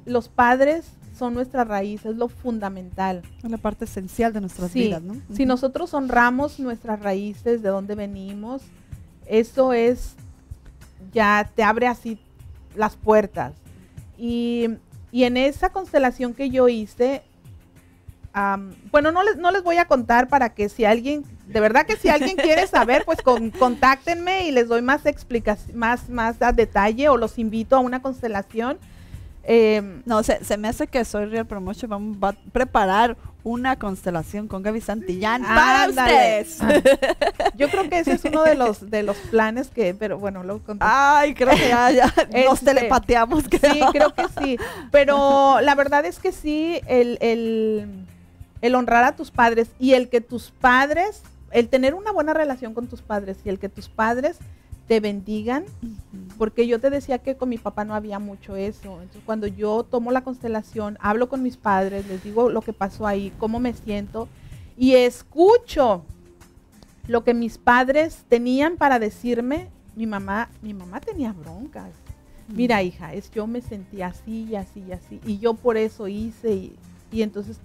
los padres son nuestra raíz, es lo fundamental. Es la parte esencial de nuestras Sí, vidas, ¿no? Si nosotros honramos nuestras raíces, de dónde venimos, eso es, ya te abre así las puertas. Y, y en esa constelación que yo hice, am, bueno, no les, no les voy a contar para que si alguien, de verdad que si alguien quiere saber, pues con- contáctenme y les doy más explicación, más, más a detalle o los invito a una constelación. Em, No, se, se me hace que Soy Real Promotion vamos, va a preparar una constelación con Gaby Santillán para Ándale. ustedes. Yo creo que ese es uno de los de los planes que, pero bueno, luego conté. Ay, creo que ya, ya nos Este, telepateamos. Sí, creo que sí. Pero la verdad es que sí, el, el, el honrar a tus padres y el que tus padres, el tener una buena relación con tus padres y el que tus padres te bendigan, porque yo te decía que con mi papá no había mucho eso. Entonces, cuando yo tomo la constelación, hablo con mis padres, les digo lo que pasó ahí, cómo me siento y escucho lo que mis padres tenían para decirme. Mi mamá, mi mamá tenía broncas. Mira, hija, es yo me sentía así y así y así y yo por eso hice y, y entonces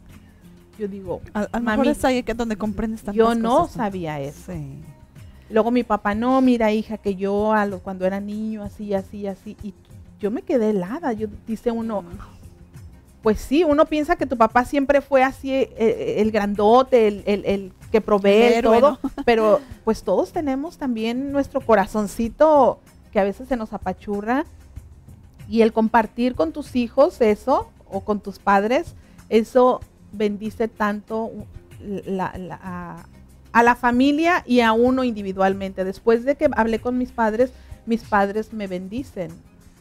yo digo, A, a Mami, mejor es ahí que donde comprendes tantas yo no cosas, sabía eso. Sí. Luego mi papá, no, mira hija, que yo a lo, cuando era niño, así, así, así. Y yo me quedé helada. Yo, dice uno, pues sí, uno piensa que tu papá siempre fue así, eh, eh, el grandote, el, el- el que provee todo. Pero pues todos tenemos también nuestro corazoncito que a veces se nos apachurra. Y el compartir con tus hijos eso, o con tus padres, eso bendice tanto a, la familia y a uno individualmente. Después de que hablé con mis padres, mis padres me bendicen.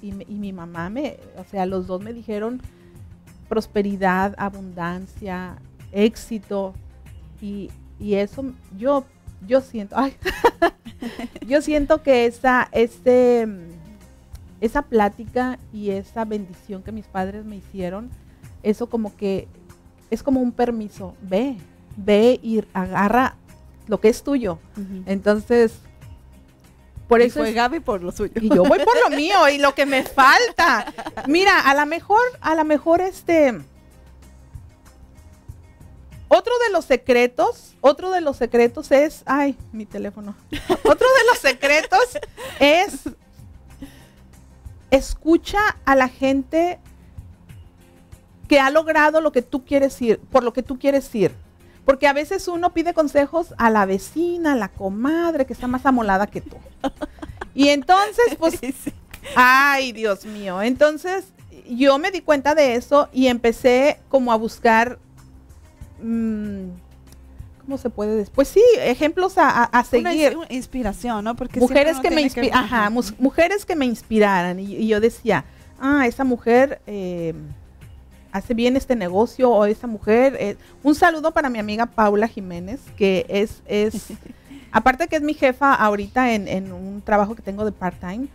Y, y mi mamá me, o sea, los dos me dijeron prosperidad, abundancia, éxito. Y, y eso yo, yo siento, ay, yo siento que esa, mm, esa plática y esa bendición que mis padres me hicieron, eso como que es como un permiso, ve, ve y agarra lo que es tuyo. Entonces, por eso fue Gaby por lo suyo. Y yo voy por lo mío y lo que me falta. Mira, a lo mejor, a lo mejor este otro de los secretos, otro de los secretos es, ay, mi teléfono. otro de los secretos es escucha a la gente que ha logrado lo que tú quieres ir, por lo que tú quieres ir. Porque a veces uno pide consejos a la vecina, a la comadre que está más amolada que tú. Y entonces, pues, ay, Dios mío. Entonces, yo me di cuenta de eso y empecé como a buscar, mm, ¿cómo se puede decir? Pues sí, ejemplos a, seguir. Una inspiración, ¿no? Porque mujeres que me ajá, mujeres que me inspiraran. Y, yo decía, ah, esa mujer... Eh, hace bien este negocio o esa mujer. Eh, un saludo para mi amiga Paula Jiménez, que es, es aparte que es mi jefa ahorita en, un trabajo que tengo de part-time,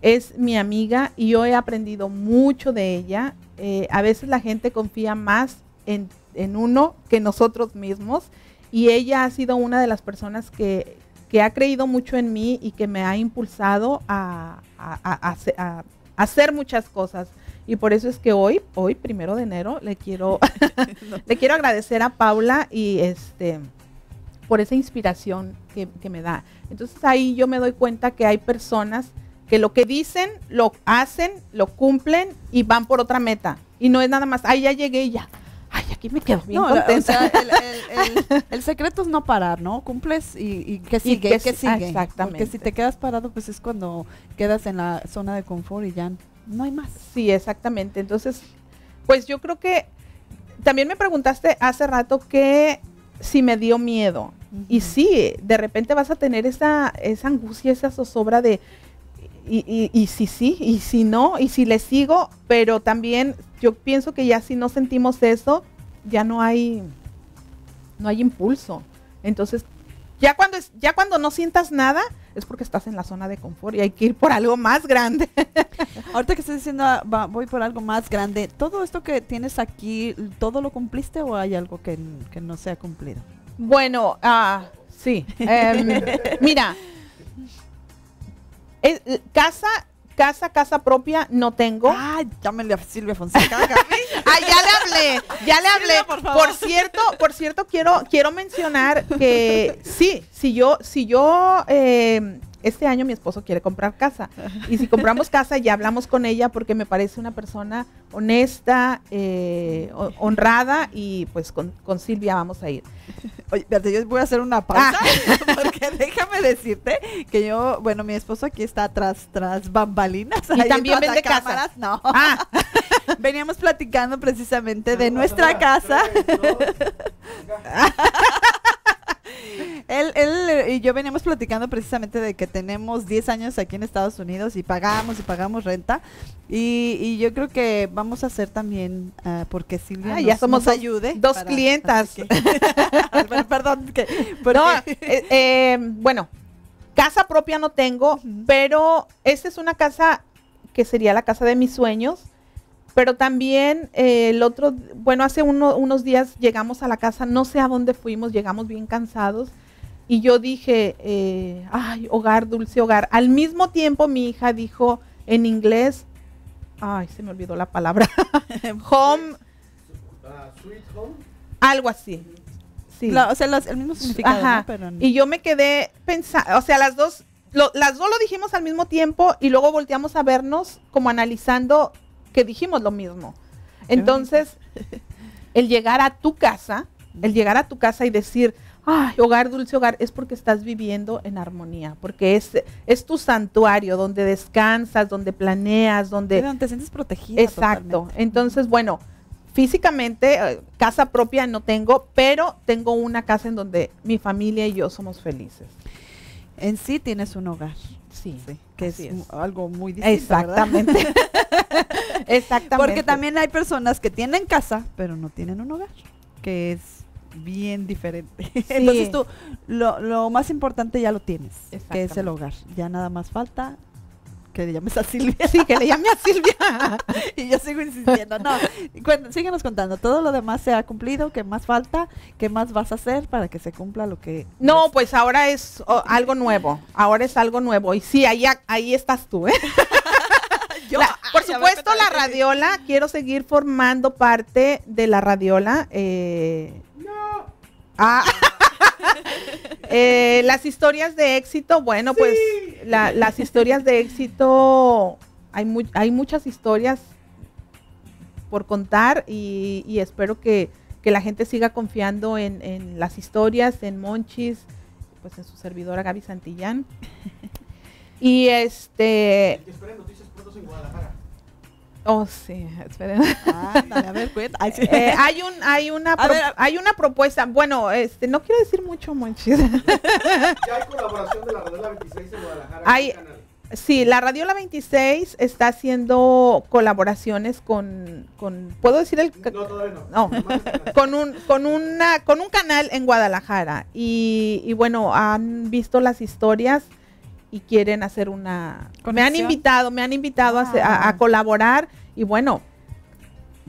es mi amiga y yo he aprendido mucho de ella. Eh, a veces la gente confía más en, uno que nosotros mismos y ella ha sido una de las personas que, ha creído mucho en mí y que me ha impulsado a, a hacer muchas cosas. Y por eso es que hoy, hoy, primero de enero, le quiero, le quiero agradecer a Paula y este por esa inspiración que, me da. Entonces ahí yo me doy cuenta que hay personas que lo que dicen, lo hacen, lo cumplen y van por otra meta. Y no es nada más, ay, ya llegué y ya. Ay, aquí me quedo bien contenta. el, secreto es no parar, ¿no? Cumples y, que sigue, que, sigue. Exactamente. Porque si te quedas parado, pues es cuando quedas en la zona de confort y ya no hay más. Sí, exactamente. Entonces, pues yo creo que también me preguntaste hace rato que si me dio miedo. Y sí, de repente vas a tener esa, esa angustia, esa zozobra de, y, y, si sí, y si no, y si le sigo, pero también yo pienso que ya si no sentimos eso, ya no hay, no hay impulso. Entonces, ya cuando, es, ya cuando no sientas nada, es porque estás en la zona de confort y hay que ir por algo más grande. Ahorita que estás diciendo, voy por algo más grande, ¿todo esto que tienes aquí, todo lo cumpliste o hay algo que, no se ha cumplido? Bueno, ah, sí. Em, mira, casa casa, casa propia no tengo. Ah, llámenle a Silvia Fonseca. ah, ya le hablé, ya le hablé. por, por, cierto, por cierto, quiero, quiero mencionar que sí, si yo, si yo eh, este año mi esposo quiere comprar casa. Y si compramos casa, ya hablamos con ella porque me parece una persona honesta, eh, honrada y pues con, Silvia vamos a ir. Oye, yo voy a hacer una pausa ah. porque déjame decirte que yo, bueno, mi esposo aquí está tras, tras bambalinas. Y también vende cámaras. No. Ah. Veníamos platicando precisamente de nuestra casa. él, él y yo veníamos platicando precisamente de que tenemos 10 años aquí en Estados Unidos y pagamos y pagamos renta. Y, yo creo que vamos a hacer también, uh, porque Silvia ah, ya somos ayude. Dos clientas. perdón. Que, eh, eh, bueno, casa propia no tengo, pero esta es una casa que sería la casa de mis sueños pero también eh, el otro, bueno, hace unos días llegamos a la casa, no sé a dónde fuimos, llegamos bien cansados. Y yo dije, eh, ay, hogar, dulce hogar. Al mismo tiempo mi hija dijo en inglés, ay, se me olvidó la palabra, home, sweet home, algo así. Sí. o sea, el mismo significado. Ajá. Y yo me quedé pensando, o sea, las dos, las dos lo dijimos al mismo tiempo y luego volteamos a vernos como analizando que dijimos lo mismo. Entonces, el llegar a tu casa, el llegar a tu casa y decir, ay, hogar, dulce hogar, es porque estás viviendo en armonía, porque es, es tu santuario donde descansas, donde planeas, donde... donde te sientes protegida. Exacto. Entonces, bueno, físicamente, eh, casa propia no tengo, pero tengo una casa en donde mi familia y yo somos felices. En sí tienes un hogar. Sí, que es, algo muy distinto. Exactamente. Exactamente. Porque también hay personas que tienen casa, pero no tienen un hogar, que es bien diferente. Entonces tú, lo, lo, más importante ya lo tienes, que es el hogar. Ya nada más falta que le llames a Silvia. Sí, que le llame a Silvia. y yo sigo insistiendo. No, cuen- síguenos contando. Todo lo demás se ha cumplido. ¿Qué más falta? ¿Qué más vas a hacer para que se cumpla lo que... No, pues ahora es oh, algo nuevo. Ahora es algo nuevo. Y sí, ahí, ahí estás tú, ¿eh? Yo- La- por supuesto, la radiola, quiero seguir formando parte de la radiola. Eh, Ah. Eh, las historias de éxito, bueno, pues la- las historias de éxito, hay, hay muchas historias por contar y, y espero que, que la gente siga confiando en, en las historias, en Monchis, pues en su servidora Gaby Santillán. Y este... Oh, sí, esperen. A ver. Ay, sí. Eh, hay un hay una pro- ver, hay una propuesta bueno este no quiero decir mucho Monchis Ya hay colaboración de la Radiola 26 en Guadalajara. en Hay- el canal. sí la Radiola 26 está haciendo colaboraciones con con puedo decir el No, todavía no. No. El con un con una con un canal en Guadalajara y, y bueno han visto las historias y quieren hacer una me han invitado me han invitado a a, a Ah. colaborar y bueno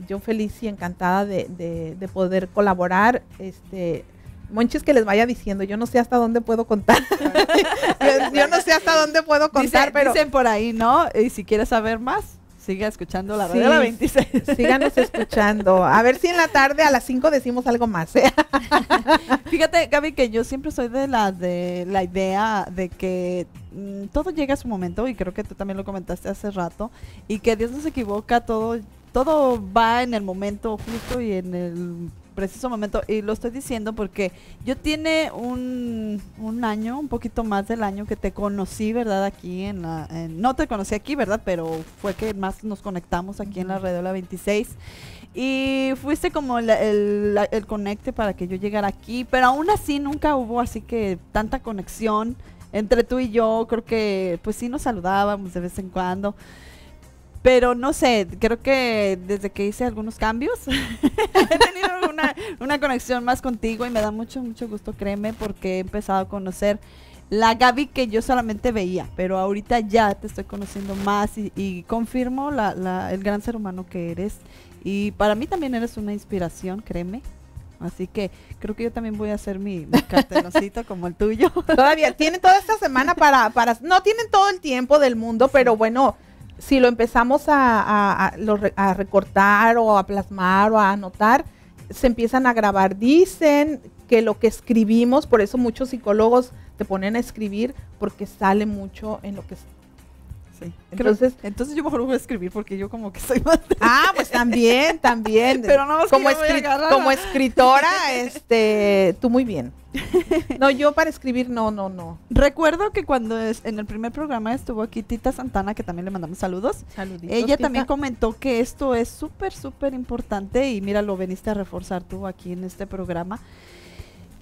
yo feliz y encantada de, de- de poder colaborar este Monchis que les vaya diciendo, yo no sé hasta dónde puedo contar. yo, yo no sé hasta dónde puedo contar, Dice- pero Dicen por ahí, ¿no? Y si quieres saber más, sigue escuchando la Sí. radio la 26. síganos escuchando. A ver si en la tarde a las 5 decimos algo más. ¿eh? Fíjate, Gaby, que yo siempre soy de la de la idea de que mm, todo llega a su momento y creo que tú también lo comentaste hace rato y que Dios no se equivoca, todo todo va en el momento justo y en el preciso momento y lo estoy diciendo porque yo tiene un, un año, un poquito más del año que te conocí, ¿verdad? Aquí en la en- no te conocí aquí, ¿verdad? Pero fue que más nos conectamos aquí en la red de la 26 y fuiste como el, el, el conecte para que yo llegara aquí, pero aún así nunca hubo así que tanta conexión entre tú y yo. Creo que pues sí nos saludábamos de vez en cuando. Pero no sé, creo que desde que hice algunos cambios he tenido una, una conexión más contigo y me da mucho, mucho gusto, créeme, porque he empezado a conocer la Gaby que yo solamente veía, pero ahorita ya te estoy conociendo más y, y confirmo la, la- el gran ser humano que eres. Y para mí también eres una inspiración, créeme. Así que creo que yo también voy a hacer mi, mi cartelocito como el tuyo. Todavía tienen toda esta semana para, para, no tienen todo el tiempo del mundo, pero bueno, si lo empezamos a, recortar o a plasmar o a anotar, se empiezan a grabar. Dicen que lo que escribimos, por eso muchos psicólogos te ponen a escribir, porque sale mucho en lo que... Sí. Entonces- Entonces, entonces yo mejor voy a escribir porque yo como que soy más... Ah, pues también, también. Pero no como, escri- escritora, este, tú muy bien. No, yo para escribir, no, no, no. Recuerdo que cuando es- en el primer programa estuvo aquí Tita Santana, que también le mandamos saludos. Saluditos. Ella Tita. también comentó que esto es súper, súper importante y mira, lo veniste a reforzar tú aquí en este programa.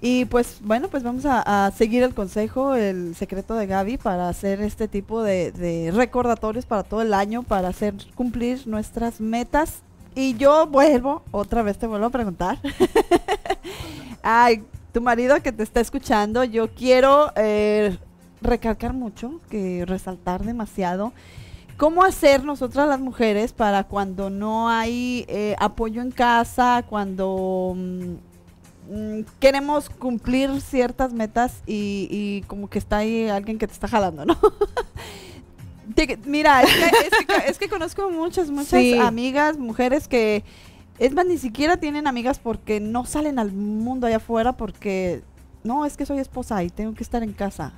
Y pues bueno, pues vamos a, seguir el consejo, el secreto de Gaby para hacer este tipo de, de recordatorios para todo el año, para hacer cumplir nuestras metas. Y yo vuelvo, otra vez te vuelvo a preguntar. Ay, tu marido que te está escuchando, yo quiero eh, recalcar mucho, que resaltar demasiado. ¿Cómo hacer nosotras las mujeres para cuando no hay eh, apoyo en casa, cuando mm, mm, queremos cumplir ciertas metas y, y como que está ahí alguien que te está jalando, ¿no? Te- mira, es que, es que- es que conozco muchas, muchas Sí. amigas, mujeres que, es más, ni siquiera tienen amigas porque no salen al mundo allá afuera porque, no, es que soy esposa y tengo que estar en casa.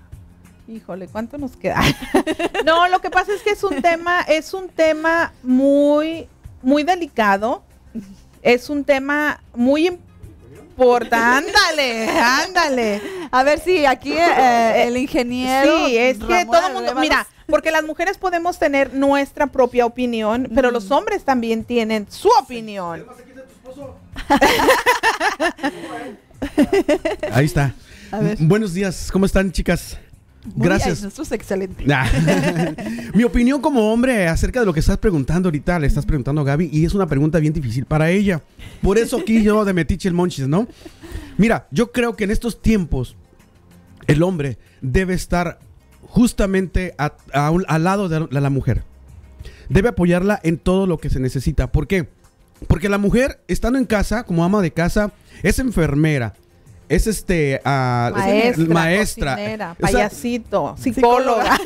Híjole, ¿cuánto nos queda? no, lo que pasa es que es un tema, es un tema muy, muy delicado. Es un tema muy importante. Ándale, ándale. A ver si aquí eh, el ingeniero. Sí, es que todo el mundo, Arévalos- mira, porque las mujeres podemos tener nuestra propia opinión, pero Mm. los hombres también tienen su opinión. Además, aquí está tu esposo. Ahí está. A ver. M- Buenos días, ¿cómo están, chicas? Muy Gracias. esto es excelente. Nah. Mi opinión como hombre acerca de lo que estás preguntando ahorita, le estás preguntando a Gaby, y es una pregunta bien difícil para ella. Por eso aquí yo de Metiche el Monchis, ¿no? Mira, yo creo que en estos tiempos el hombre debe estar justamente a- a un- al lado de la mujer. Debe apoyarla en todo lo que se necesita. ¿Por qué? Porque la mujer, estando en casa, como ama de casa, es enfermera, es este ah, es Maestra, o sea, payasito, psicóloga.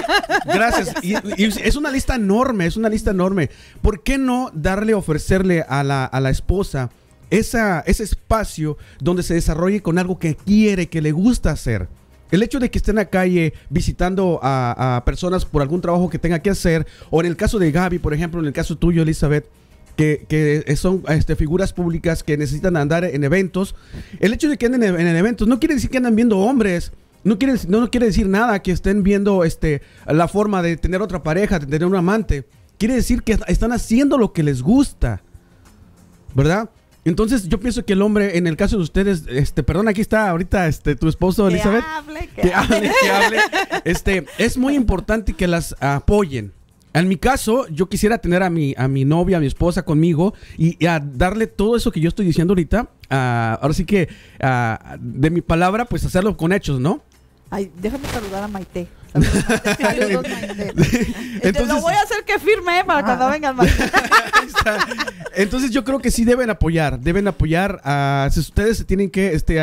Gracias. Y, y es una lista enorme, es una lista enorme. ¿Por qué no darle, ofrecerle a la, a la esposa esa, ese espacio donde se desarrolle con algo que quiere, que le gusta hacer? El hecho de que esté en la calle visitando a, a personas por algún trabajo que tenga que hacer, o en el caso de Gaby, por ejemplo, en el caso tuyo, Elizabeth, que, que son este, figuras públicas que necesitan andar en eventos, el hecho de que anden en, en eventos no quiere decir que andan viendo hombres, no quiere, no, quiere decir nada que estén viendo este, la forma de tener otra pareja, de tener un amante. Quiere decir que están haciendo lo que les gusta. ¿Verdad? Entonces yo pienso que el hombre, en el caso de ustedes, este, perdón, aquí está ahorita este, tu esposo, Elizabeth. hable, que Que hable, que hable. Este, es muy importante que las apoyen. En mi caso, yo quisiera tener a mi, a mi novia, a mi esposa conmigo y, y a darle todo eso que yo estoy diciendo ahorita. ah, ahora sí que ah, de mi palabra, pues hacerlo con hechos, ¿no? Ay, déjame saludar a Maite. Saludos, Saludos, Maite. Entonces- lo voy a hacer que firme para cuando vengan Maite. Ahí está. Entonces yo creo que sí deben apoyar, deben apoyar a si ustedes tienen que este,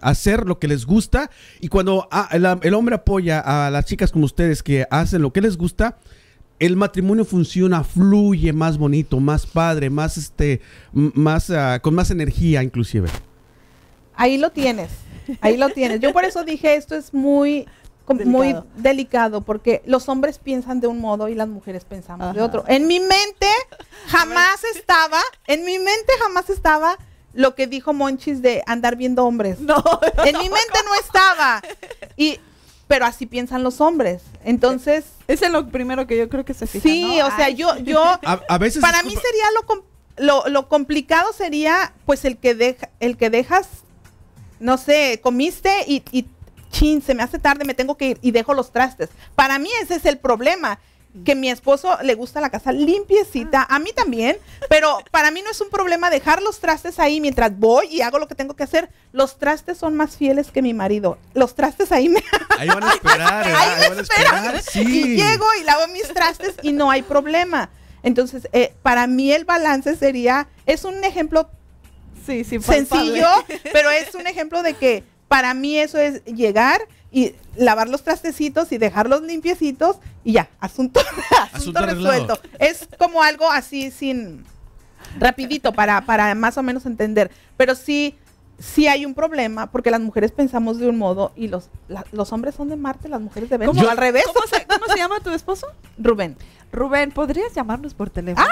hacer lo que les gusta y cuando ah, el, el hombre apoya a las chicas como ustedes que hacen lo que les gusta, el matrimonio funciona, fluye más bonito, más padre, más este, más ah, con más energía inclusive. Ahí lo tienes, ahí lo tienes. Yo por eso dije, esto es muy, com- muy Delicado. delicado, porque los hombres piensan de un modo y las mujeres pensamos de otro. En mi mente jamás estaba, en mi mente jamás estaba lo que dijo Monchis de andar viendo hombres. No, En mi mente no estaba. Y, pero así piensan los hombres. Entonces, ese es lo primero que yo creo que se fija, sí, ¿no? o sea, Ay. yo, yo, A, a veces para mí sería lo, com- lo, lo complicado sería pues el que deja, el que dejas, no sé, comiste y, y chin, se me hace tarde, me tengo que ir y dejo los trastes. Para mí ese es el problema. Que mi esposo le gusta la casa limpiecita, a mí también, pero para mí no es un problema dejar los trastes ahí mientras voy y hago lo que tengo que hacer. Los trastes son más fieles que mi marido. Los trastes ahí me ahí van a esperar. Ahí Ahí me van a esperan. esperar, sí. Y llego y lavo mis trastes y no hay problema. Entonces, eh, para mí el balance sería, es un ejemplo Sí, sí, palpable. sencillo, pero es un ejemplo de que para mí eso es llegar y lavar los trastecitos y dejarlos limpiecitos y ya, asunto, asunto, Asunto arreglado. resuelto. Es como algo así sin rapidito para, para más o menos entender. Pero sí, sí hay un problema porque las mujeres pensamos de un modo y los, la- los hombres son de Marte, las mujeres de Venus. ¿Cómo- Yo al revés. ¿Cómo se, cómo se llama tu esposo? Rubén. Rubén, ¿podrías llamarnos por teléfono?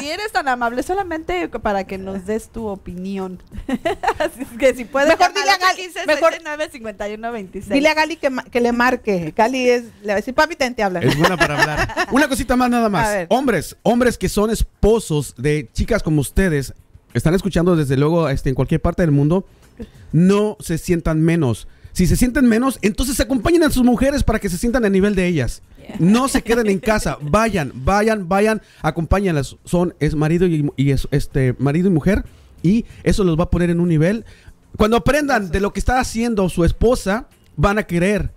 Si eres tan amable, solamente para que nos des tu opinión. Así es que si puedes Mejor dile a al Gal- 15 mejor- 69 51 26. Dile a Gali que, ma- que le marque. Gali es, le va a decir, papi, ten, te hablan. Es buena para hablar. Una cosita más nada más. Hombres, hombres que son esposos de chicas como ustedes, están escuchando desde luego este, en cualquier parte del mundo, no se sientan menos. Si se sienten menos, entonces acompañen a sus mujeres para que se sientan a nivel de ellas. No se queden en casa, vayan, vayan, vayan, acompáñenlas. Son es marido y, y es este marido y mujer y eso los va a poner en un nivel. Cuando aprendan de lo que está haciendo su esposa, van a querer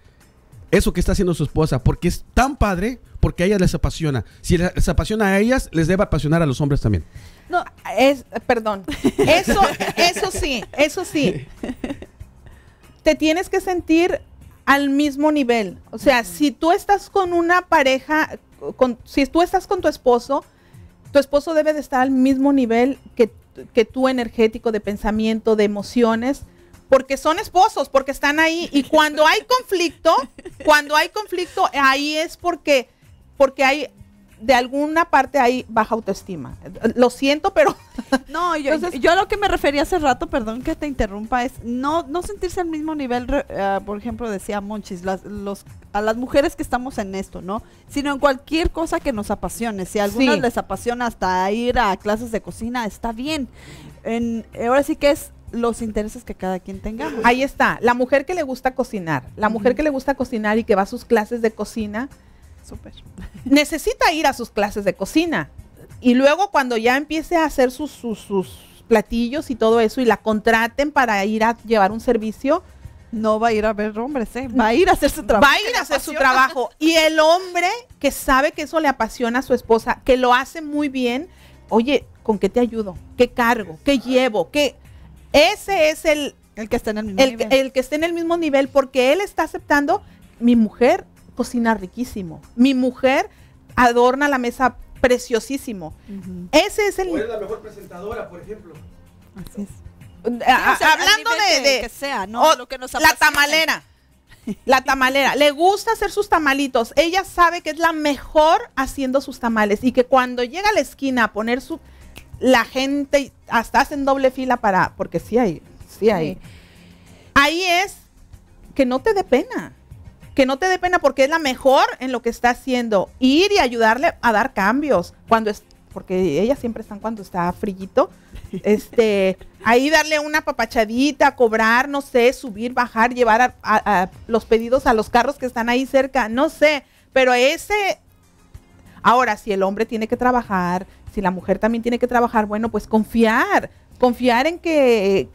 eso que está haciendo su esposa, porque es tan padre, porque a ellas les apasiona. Si les apasiona a ellas, les debe apasionar a los hombres también. No, es, perdón. Eso, eso sí, eso sí. Te tienes que sentir al mismo nivel. O sea, si tú estás con una pareja, con, si tú estás con tu esposo, tu esposo debe de estar al mismo nivel que, que tú energético, de pensamiento, de emociones, porque son esposos, porque están ahí. Y cuando hay conflicto, cuando hay conflicto, ahí es porque, porque hay, de alguna parte hay baja autoestima. Lo siento, pero No, yo, Entonces- yo a lo que me refería hace rato, perdón que te interrumpa, es no, no sentirse al mismo nivel, ah, por ejemplo, decía Monchis, las, los, a las mujeres que estamos en esto, ¿no? Sino en cualquier cosa que nos apasione. Si a algunas Sí. les apasiona hasta ir a clases de cocina, está bien. En, ahora sí que es los intereses que cada quien tengamos. ahí está. La mujer que le gusta cocinar, la mujer que le gusta cocinar y que va a sus clases de cocina, Súper. necesita ir a sus clases de cocina. Y luego cuando ya empiece a hacer sus, sus, sus platillos y todo eso y la contraten para ir a llevar un servicio, No va a ir a ver hombres, ¿eh? Va a ir a hacer su trabajo. Va a ir a hacer su trabajo. Y el hombre que sabe que eso le apasiona a su esposa, que lo hace muy bien, oye, ¿con qué te ayudo? ¿Qué cargo? ¿Qué llevo? ¿Qué? Ese es el, El que está en el mismo el, nivel. el que esté en el mismo nivel porque él está aceptando, mi mujer cocina riquísimo, mi mujer adorna la mesa preciosísimo. Ese es el... O eres la mejor presentadora, por ejemplo. así es. a- Sí, o sea, al hablando de, de- que sea, ¿no? o Lo que nos la tamalera. La tamalera. Le gusta hacer sus tamalitos. Ella sabe que es la mejor haciendo sus tamales y que cuando llega a la esquina a poner su la gente hasta hacen doble fila para porque sí hay, sí hay. Ahí es que no te dé pena. Que no te dé pena porque es la mejor en lo que está haciendo. Ir y ayudarle a dar cambios cuando es porque ellas siempre están cuando está frillito. Este, ahí darle una papachadita, cobrar, no sé, subir, bajar, llevar a- a- a los pedidos a los carros que están ahí cerca, no sé, pero ese Ahora, si el hombre tiene que trabajar, si la mujer también tiene que trabajar, bueno, pues confiar, confiar en que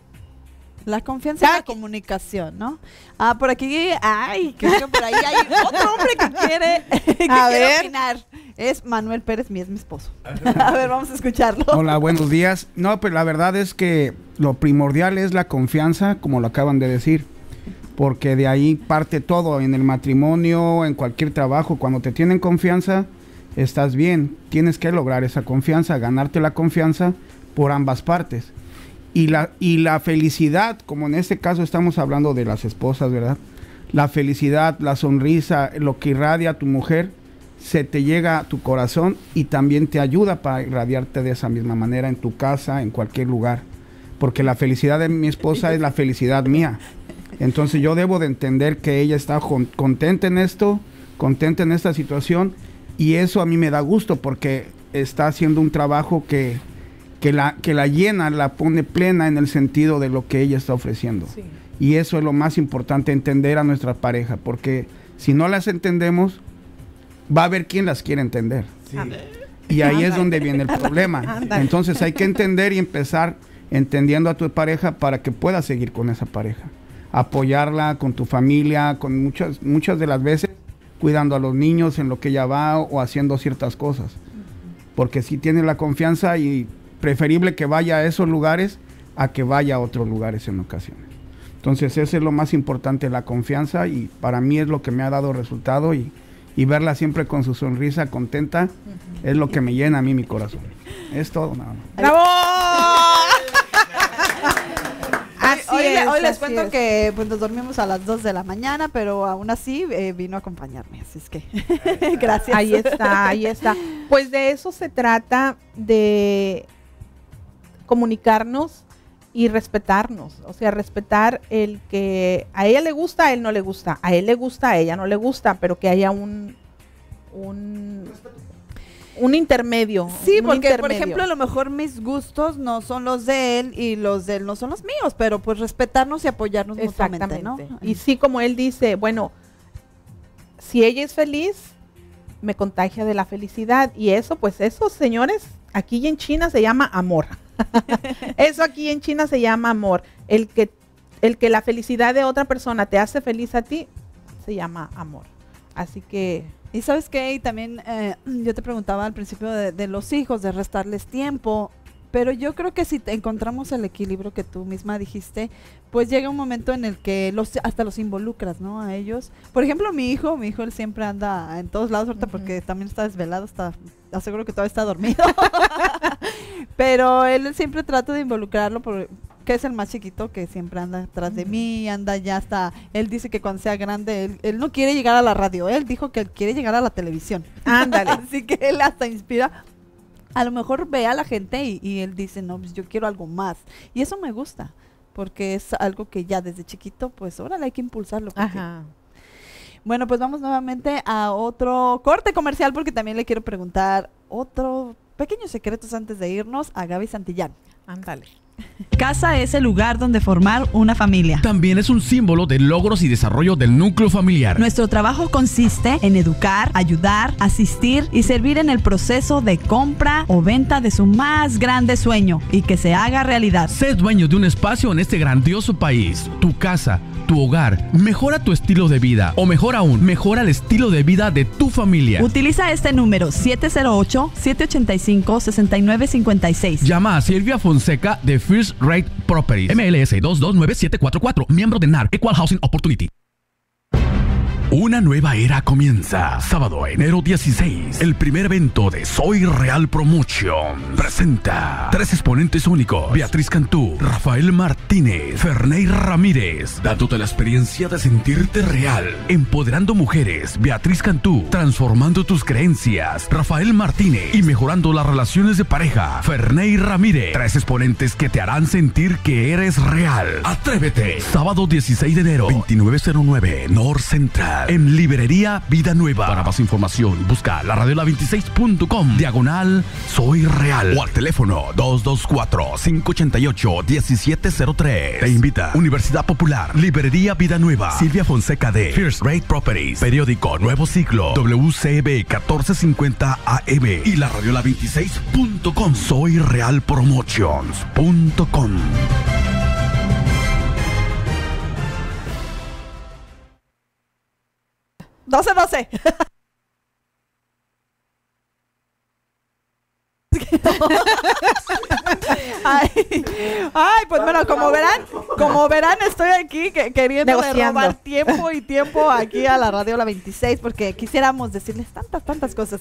La confianza y Cada la comunicación, ¿no? Ah, por aquí, ay, creo que por ahí hay otro hombre que quiere, que A quiere ver. opinar. Es Manuel Pérez, mi es mi esposo. A ver, vamos a escucharlo. Hola, buenos días. No, pues la verdad es que lo primordial es la confianza, como lo acaban de decir, porque de ahí parte todo, en el matrimonio, en cualquier trabajo, cuando te tienen confianza, estás bien. Tienes que lograr esa confianza, ganarte la confianza por ambas partes. Y la, y la felicidad, como en este caso estamos hablando de las esposas, ¿verdad? La felicidad, la sonrisa, lo que irradia a tu mujer, se te llega a tu corazón y también te ayuda para irradiarte de esa misma manera en tu casa, en cualquier lugar. Porque la felicidad de mi esposa es la felicidad mía. Entonces yo debo de entender que ella está contenta en esto, contenta en esta situación y eso a mí me da gusto porque está haciendo un trabajo que, que, la, que la llena, la pone plena en el sentido de lo que ella está ofreciendo. Y eso es lo más importante, entender a nuestra pareja, porque si no las entendemos, va a haber quien las quiere entender. Y ahí es donde viene el problema. Entonces hay que entender y empezar entendiendo a tu pareja para que puedas seguir con esa pareja. Apoyarla con tu familia, con muchas, muchas de las veces cuidando a los niños en lo que ella va o haciendo ciertas cosas. Porque si tiene la confianza y preferible que vaya a esos lugares a que vaya a otros lugares en ocasiones. Entonces eso es lo más importante, la confianza y para mí es lo que me ha dado resultado y, y verla siempre con su sonrisa contenta es lo que me llena a mí mi corazón. Es todo nada más. ¡Bravo! Hoy, Así hoy es, hoy les así cuento es. que pues, nos dormimos a las 2 de la mañana, pero aún así eh, vino a acompañarme. Así es que, gracias. Ahí está, ahí está. Pues de eso se trata de comunicarnos y respetarnos. O sea, respetar el que a ella le gusta, a él no le gusta. A él le gusta, a ella no le gusta, pero que haya un un, un intermedio. Sí, un porque por ejemplo a lo mejor mis gustos no son los de él y los de él no son los míos, pero pues respetarnos y apoyarnos mutuamente, ¿no? Y sí, como él dice, bueno, si ella es feliz, me contagia de la felicidad. Y eso, pues eso, señores, aquí en China se llama amor. eso aquí en China se llama amor. El que, el que la felicidad de otra persona te hace feliz a ti, se llama amor. Así que Y sabes qué, y también eh, yo te preguntaba al principio de, de los hijos, de restarles tiempo, pero yo creo que si te encontramos el equilibrio que tú misma dijiste, pues llega un momento en el que los hasta los involucras, ¿no? A ellos. Por ejemplo, mi hijo, mi hijo él siempre anda en todos lados ahorita porque también está desvelado, está aseguro que todavía está dormido. pero él siempre trato de involucrarlo porque es el más chiquito que siempre anda atrás de mí, anda ya hasta, él dice que cuando sea grande, él, él no quiere llegar a la radio, él dijo que él quiere llegar a la televisión. ándale. Así que él hasta inspira. A lo mejor ve a la gente y, y él dice, no, pues yo quiero algo más. Y eso me gusta, porque es algo que ya desde chiquito, pues ahora hay que impulsarlo. Ajá. Bueno, pues vamos nuevamente a otro corte comercial, porque también le quiero preguntar otro pequeños secretos antes de irnos a Gaby Santillán. Ándale. Casa es el lugar donde formar una familia. También es un símbolo de logros y desarrollo del núcleo familiar. Nuestro trabajo consiste en educar, ayudar, asistir y servir en el proceso de compra o venta de su más grande sueño y que se haga realidad. Sé dueño de un espacio en este grandioso país, tu casa, tu hogar. Mejora tu estilo de vida o mejor aún, mejora el estilo de vida de tu familia. Utiliza este número 708-785-6956. Llama a Silvia Fonseca de First Rate Properties. MLS 229744, miembro de NAR Equal Housing Opportunity. Una nueva era comienza. Sábado, enero 16. El primer evento de Soy Real Promotion. Presenta tres exponentes únicos. Beatriz Cantú, Rafael Martínez, Ferney Ramírez. Dándote la experiencia de sentirte real. Empoderando mujeres. Beatriz Cantú. Transformando tus creencias. Rafael Martínez. Y mejorando las relaciones de pareja. Ferney Ramírez. Tres exponentes que te harán sentir que eres real. Atrévete. Sábado 16 de enero. 2909 North Central en Librería Vida Nueva. Para más información, busca la radiola26.com, diagonal Soy Real o al teléfono 224-588-1703. Te invita Universidad Popular, Librería Vida Nueva, Silvia Fonseca de First Rate Properties, periódico Nuevo Ciclo, WCB 1450 AM y la radiola26.com. Soy Real Promotions.com. Nossa, é você! aí, ay, pues bueno, como verán, como verán, estoy aquí que, queriendo robar tiempo y tiempo aquí a la radio la 26 porque quisiéramos decirles tantas, tantas cosas.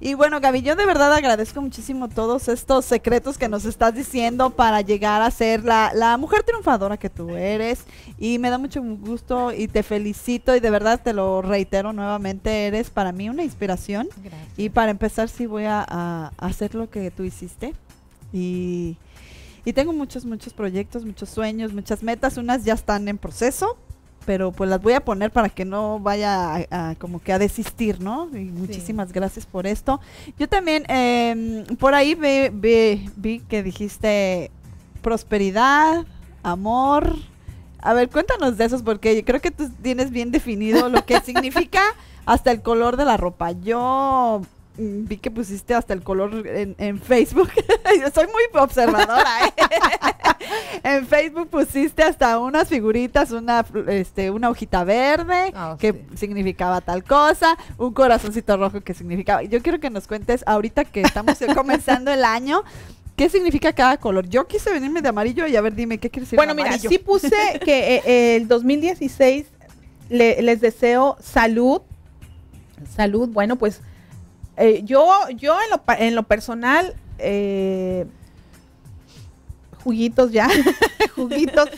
Y bueno, Gaby, yo de verdad agradezco muchísimo todos estos secretos que nos estás diciendo para llegar a ser la, la mujer triunfadora que tú eres. Y me da mucho gusto y te felicito y de verdad te lo reitero nuevamente, eres para mí una inspiración. Y para empezar, sí voy a, a hacer lo que tú hiciste. Y, y tengo muchos, muchos proyectos, muchos sueños, muchas metas. Unas ya están en proceso, pero pues las voy a poner para que no vaya a, a como que a desistir, ¿no? Y muchísimas gracias por esto. Yo también, eh, por ahí ve- vi que dijiste prosperidad, amor. A ver, cuéntanos de esos porque creo que tú tienes bien definido lo que significa hasta el color de la ropa. Yo vi que pusiste hasta el color en, en Facebook. Yo soy muy observadora, ¿eh? en Facebook pusiste hasta unas figuritas, una, este, una hojita verde Ah, que sí. significaba tal cosa, un corazoncito rojo que significaba. Yo quiero que nos cuentes ahorita que estamos comenzando el año. ¿Qué significa cada color? Yo quise venirme de amarillo y a ver, dime, ¿qué quiere decir Bueno, mira, sí puse que eh, el 2016 le- les deseo salud. Salud, bueno, pues eh, yo, yo en lo, en lo personal, eh, juguitos ya, juguitos,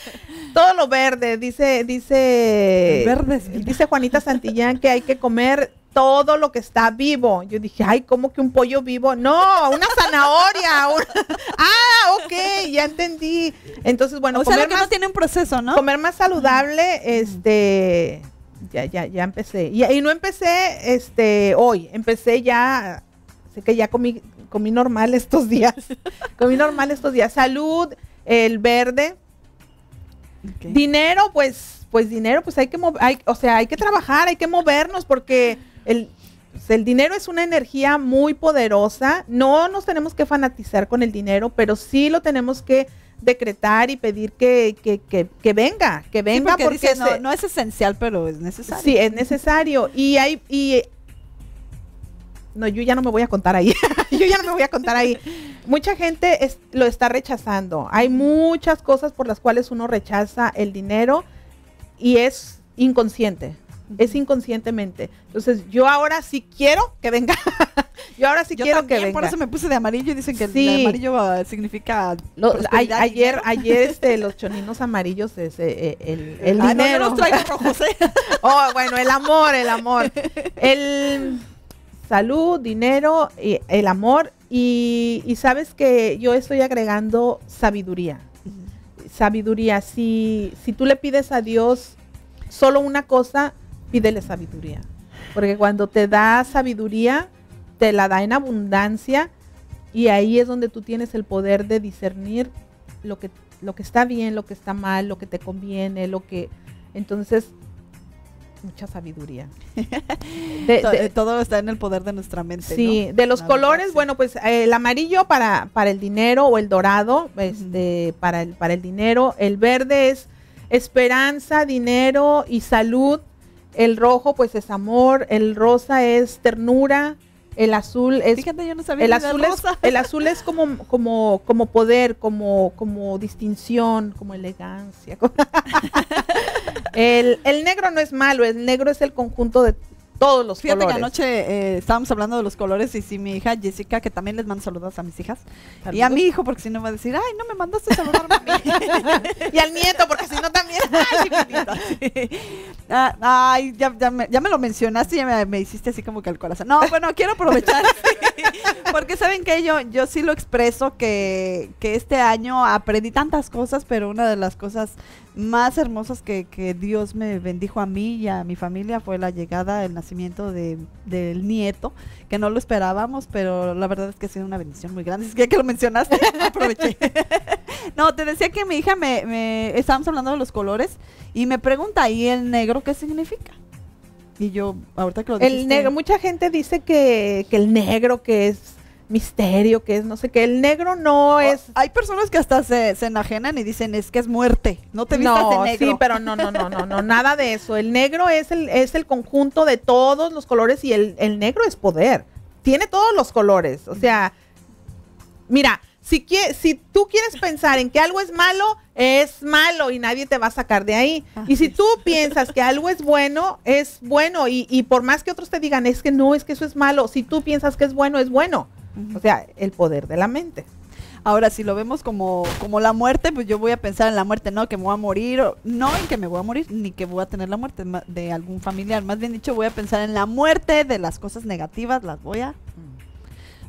todo lo verde, dice, dice, El verde es vida. dice Juanita Santillán que hay que comer todo lo que está vivo. Yo dije, ay, ¿cómo que un pollo vivo? No, una zanahoria. ah, ok, ya entendí. Entonces, bueno, o sea, comer lo que más no tiene un proceso, ¿no? comer más saludable, este, ya, ya, ya empecé. Y, y no empecé, este, hoy, empecé ya, sé que ya comí, comí normal estos días, comí normal estos días. Salud, el verde, dinero, pues, pues dinero, pues hay que, hay, o sea, hay que trabajar, hay que movernos porque el, pues, el dinero es una energía muy poderosa. No nos tenemos que fanatizar con el dinero, pero sí lo tenemos que decretar y pedir que, que, que, que venga, que Sí, venga porque, porque, dice, no, no es esencial, pero es necesario. sí es necesario. Y hay y no yo ya no me voy a contar ahí. Yo ya no me voy a contar ahí. Mucha gente es- lo está rechazando. Hay muchas cosas por las cuales uno rechaza el dinero y es inconsciente es inconscientemente entonces yo ahora sí quiero que venga yo ahora sí Yo quiero también, que venga por eso me puse de amarillo y dicen que Sí. el amarillo ah, significa Lo- a- prosperidad, ayer, ayer este, los choninos amarillos, es, eh, eh, el, el Ah, no, yo dinero. los traigo rojos, ¿eh? oh, bueno, el amor, el amor. El salud, dinero, y el amor. Y, y sabes que yo estoy agregando sabiduría. Sabiduría. Si, si tú le pides a Dios solo una cosa, pídele sabiduría. Porque cuando te da sabiduría, te la da en abundancia. Y ahí es donde tú tienes el poder de discernir lo que, lo que está bien, lo que está mal, lo que te conviene, lo que. Entonces, mucha sabiduría. De- To- de- eh, todo está en el poder de nuestra mente. Sí, ¿no? de los La verdad, colores, sí. bueno, pues el amarillo para, para el dinero o el dorado, este, para, el, para el dinero. El verde es esperanza, dinero y salud. El rojo, pues es amor. El rosa es ternura. El azul es Fíjate, yo no sabía el azul es, rosa. el azul es como, como, como poder, como, como distinción, como elegancia. el, el negro no es malo, el negro es el conjunto de todos los Fíjate colores. que anoche eh, estábamos hablando de los colores y sí, mi hija Jessica, que también les mando saludos a mis hijas, y a mi hijo, porque si no va a decir, ay, no me mandaste saludarme a mí. Y al nieto, porque si no también. Ay. Ah, ay, ya, ya, me, ya me lo mencionaste y ya me, me hiciste así como que el corazón. No, bueno, quiero aprovechar. sí, porque saben que yo, yo sí lo expreso que, que este año aprendí tantas cosas, pero una de las cosas más hermosas que, que Dios me bendijo a mí y a mi familia fue la llegada, el nacimiento de, del nieto, que no lo esperábamos, pero la verdad es que ha sido una bendición muy grande. Es que ya que lo mencionaste, aproveché. no, te decía que mi hija me, me estábamos hablando de los colores y me pregunta, ¿y el negro qué significa? Y yo, ahorita que lo El dijiste- negro, mucha gente dice que, que el negro que es misterio, que es no sé qué. El negro no Oh, es. Hay personas que hasta se, se enajenan y dicen, es que es muerte, no te vistas No, de negro. sí, pero no, no, no, no, no, nada de eso. El negro es el, es el conjunto de todos los colores y el, el negro es poder. Tiene todos los colores. O sea, mira, si, quie- si tú quieres pensar en que algo es malo, es malo y nadie te va a sacar de ahí. Y si tú piensas que algo es bueno, es bueno. Y, y por más que otros te digan, es que no, es que eso es malo. Si tú piensas que es bueno, es bueno. O sea, el poder de la mente. Ahora, si lo vemos como, como la muerte, pues yo voy a pensar en la muerte, no que me voy a morir, o- no en que me voy a morir, ni que voy a tener la muerte de algún familiar. Más bien dicho, voy a pensar en la muerte de las cosas negativas, las voy a,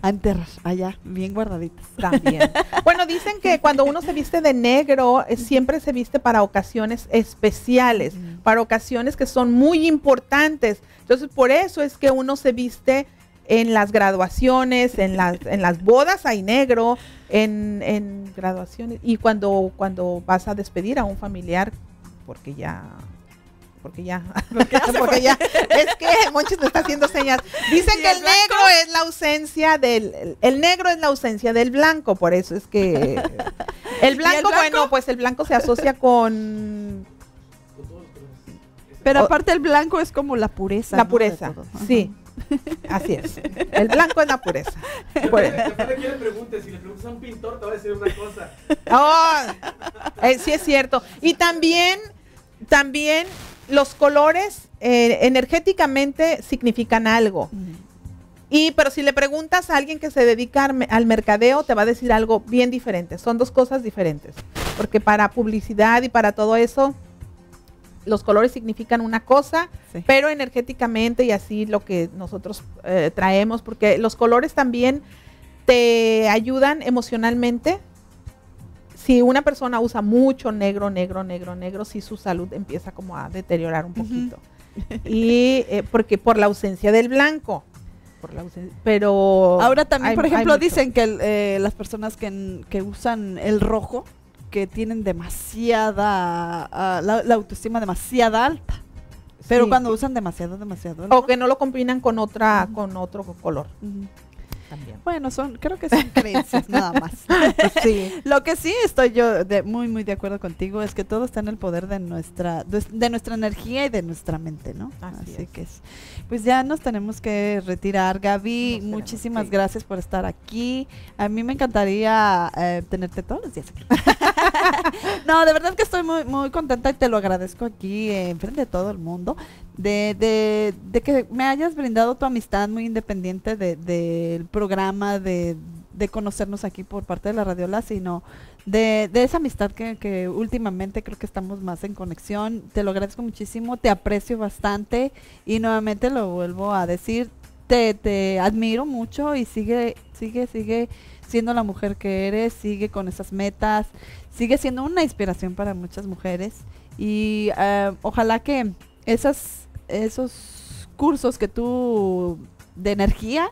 a enterrar allá, bien guardaditas. También. bueno, dicen que cuando uno se viste de negro, eh, siempre se viste para ocasiones especiales, para ocasiones que son muy importantes. Entonces, por eso es que uno se viste en las graduaciones, en las, en las bodas hay negro, en, en graduaciones, y cuando, cuando vas a despedir a un familiar, porque ya porque ya, porque ya, es que Monchis me está haciendo señas. Dicen ¿Y que el el negro es la ausencia del, el, el negro es la ausencia del blanco, por eso es que el blanco, blanco? bueno, pues el blanco se asocia con Pero O- aparte el blanco es como la pureza. la pureza, sí, así es. El blanco es la pureza. Después de que le preguntes, si le preguntas a un pintor, te va a decir una cosa. Oh, eh, sí es cierto. Y también, también los colores eh, energéticamente significan algo. Y pero si le preguntas a alguien que se dedica al mercadeo, te va a decir algo bien diferente. Son dos cosas diferentes. Porque para publicidad y para todo eso, los colores significan una cosa, Sí. pero energéticamente y así lo que nosotros eh, traemos, porque los colores también te ayudan emocionalmente. Si una persona usa mucho negro, negro, negro, negro, sí su salud empieza como a deteriorar un poquito. Y eh, porque por la ausencia del blanco. Por la ausencia, pero Ahora también, hay- por ejemplo, dicen que eh, las personas que, que usan el rojo, que tienen demasiada, ah, la, la autoestima demasiada alta. Pero Sí. cuando usan demasiado, demasiado. o que no lo combinan con otra, con otro color. También. Bueno, son, creo que son creencias nada más. Sí. Lo que sí estoy yo de, muy, muy de acuerdo contigo es que todo está en el poder de nuestra, de, de nuestra energía y de nuestra mente, ¿no? Así es. que es. Pues ya nos tenemos que retirar. Gaby, Nos muchísimas gracias por estar aquí. A mí me encantaría eh, tenerte todos los días aquí. no, de verdad que estoy muy, muy contenta y te lo agradezco aquí eh, enfrente de todo el mundo. De, de, de que me hayas brindado tu amistad muy independiente de- del programa, de, de conocernos aquí por parte de la Radiola, sino de, de esa amistad que, que últimamente creo que estamos más en conexión. Te lo agradezco muchísimo, te aprecio bastante y nuevamente lo vuelvo a decir, te, te admiro mucho y sigue, sigue, sigue siendo la mujer que eres, sigue con esas metas, sigue siendo una inspiración para muchas mujeres y eh, ojalá que esas, esos cursos que tú de energía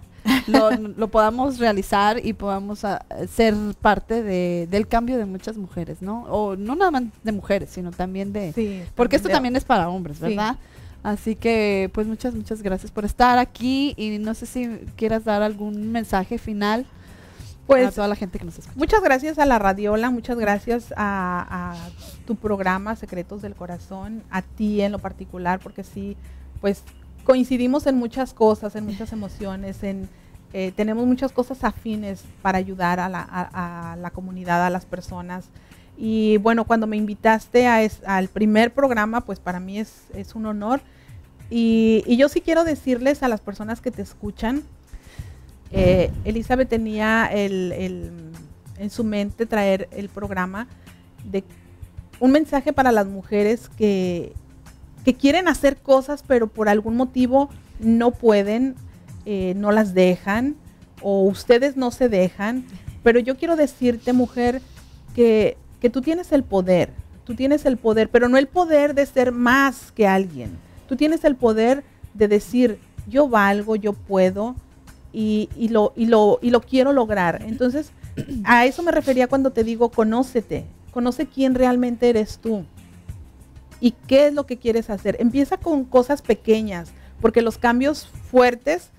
lo, lo podamos realizar y podamos ah, ser parte de, del cambio de muchas mujeres, ¿no? O no nada más de mujeres, sino también de... Sí, Porque esto de- también es para hombres, Sí. ¿verdad? Así que, pues muchas, muchas gracias por estar aquí y no sé si quieras dar algún mensaje final a Pues toda la gente que nos escucha. Muchas gracias a la Radiola, muchas gracias a, a tu programa Secretos del Corazón, a ti en lo particular, porque sí, pues coincidimos en muchas cosas, en muchas emociones, en eh, tenemos muchas cosas afines para ayudar a la, a- a la comunidad, a las personas. Y bueno, cuando me invitaste a es- al primer programa, pues para mí es, es un honor. Y, y yo sí quiero decirles a las personas que te escuchan, eh, Elizabeth tenía el, en su mente traer el programa de un mensaje para las mujeres que, quieren hacer cosas, pero por algún motivo no pueden, eh, no las dejan, o ustedes no se dejan. Pero yo quiero decirte, mujer, que tú tienes el poder, tú tienes el poder, pero no el poder de ser más que alguien. Tú tienes el poder de decir, yo valgo, yo puedo, y, y lo, y, lo, y lo quiero lograr. Entonces, a eso me refería cuando te digo, conócete, conoce quién realmente eres tú y qué es lo que quieres hacer. Empieza con cosas pequeñas, porque los cambios fuertes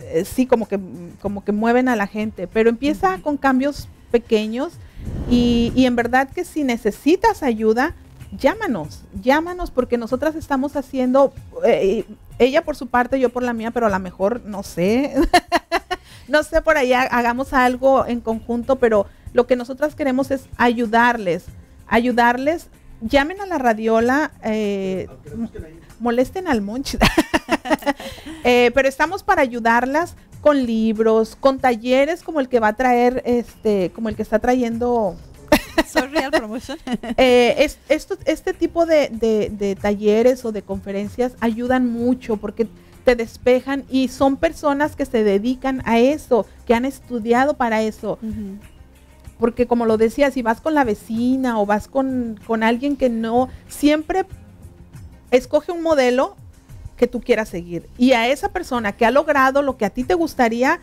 eh, sí como que, como que mueven a la gente, pero empieza con cambios pequeños y, y en verdad que si necesitas ayuda, llámanos, llámanos porque nosotras estamos haciendo, eh, ella por su parte, yo por la mía, pero a lo mejor, no sé, no sé, por allá hagamos algo en conjunto, pero lo que nosotras queremos es ayudarles, ayudarles. Llamen a la radiola, eh, molesten al monch. Eh, pero estamos para ayudarlas con libros, con talleres como el que va a traer, este, como el que está trayendo Soy Real Promotion. eh, es- esto- este tipo de, de- de talleres o de conferencias ayudan mucho porque te despejan y son personas que se dedican a eso, que han estudiado para eso. Porque como lo decía, si vas con la vecina o vas con, con alguien que no, siempre escoge un modelo que tú quieras seguir. Y a esa persona que ha logrado lo que a ti te gustaría,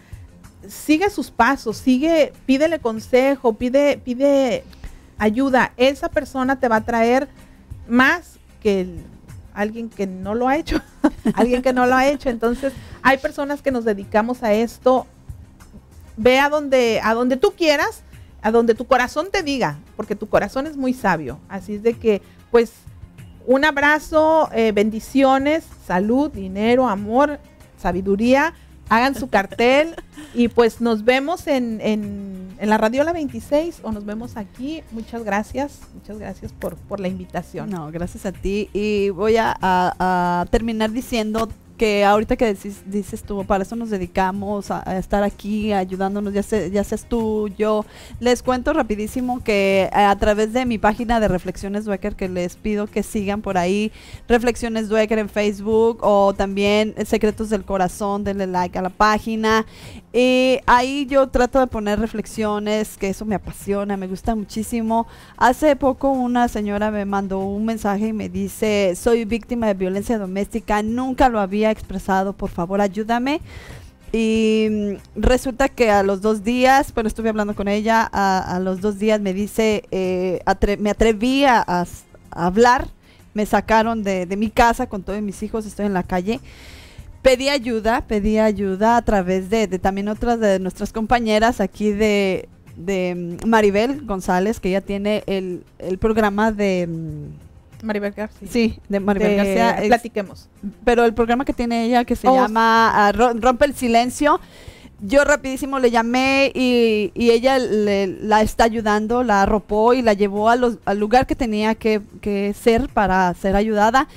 sigue sus pasos, sigue, pídele consejo, pide, pide ayuda. Esa persona te va a traer más que alguien que no lo ha hecho, alguien que no lo ha hecho. Entonces, hay personas que nos dedicamos a esto. Ve a donde, a donde tú quieras, a donde tu corazón te diga, porque tu corazón es muy sabio. Así es de que, pues, un abrazo, eh, bendiciones, salud, dinero, amor, sabiduría. Hagan su cartel y pues nos vemos en, en, en la Radiola 26 o nos vemos aquí. Muchas gracias, muchas gracias por, por la invitación. No, gracias a ti. Y voy a, terminar diciendo que ahorita que dices, dices tú, para eso nos dedicamos a, estar aquí ayudándonos, ya, se- ya seas tú, yo. Les cuento rapidísimo que a, a través de mi página de Reflexiones Dwecker, que les pido que sigan por ahí, Reflexiones Dwecker en Facebook o también eh, Secretos del Corazón, denle like a la página. Y ahí yo trato de poner reflexiones, que eso me apasiona, me gusta muchísimo. Hace poco una señora me mandó un mensaje y me dice, soy víctima de violencia doméstica, nunca lo había expresado, por favor ayúdame. Y mm, resulta que a los dos días, bueno, estuve hablando con ella, a, los dos días me dice, eh, me atreví a, hablar, me sacaron de mi casa con todos mis hijos, estoy en la calle. Pedí ayuda, pedí ayuda a través de, de también otras de nuestras compañeras aquí de, de mm, Maribel González, que ella tiene el, el programa de... mm, Maribel García. Sí, de Maribel De- García. es- Platiquemos. pero el programa que tiene ella que se Oh, llama ah, Ro- Rompe el Silencio, yo rapidísimo le llamé y, y ella le- la está ayudando, la arropó y la llevó a los- al lugar que tenía que, que ser para ser ayudada.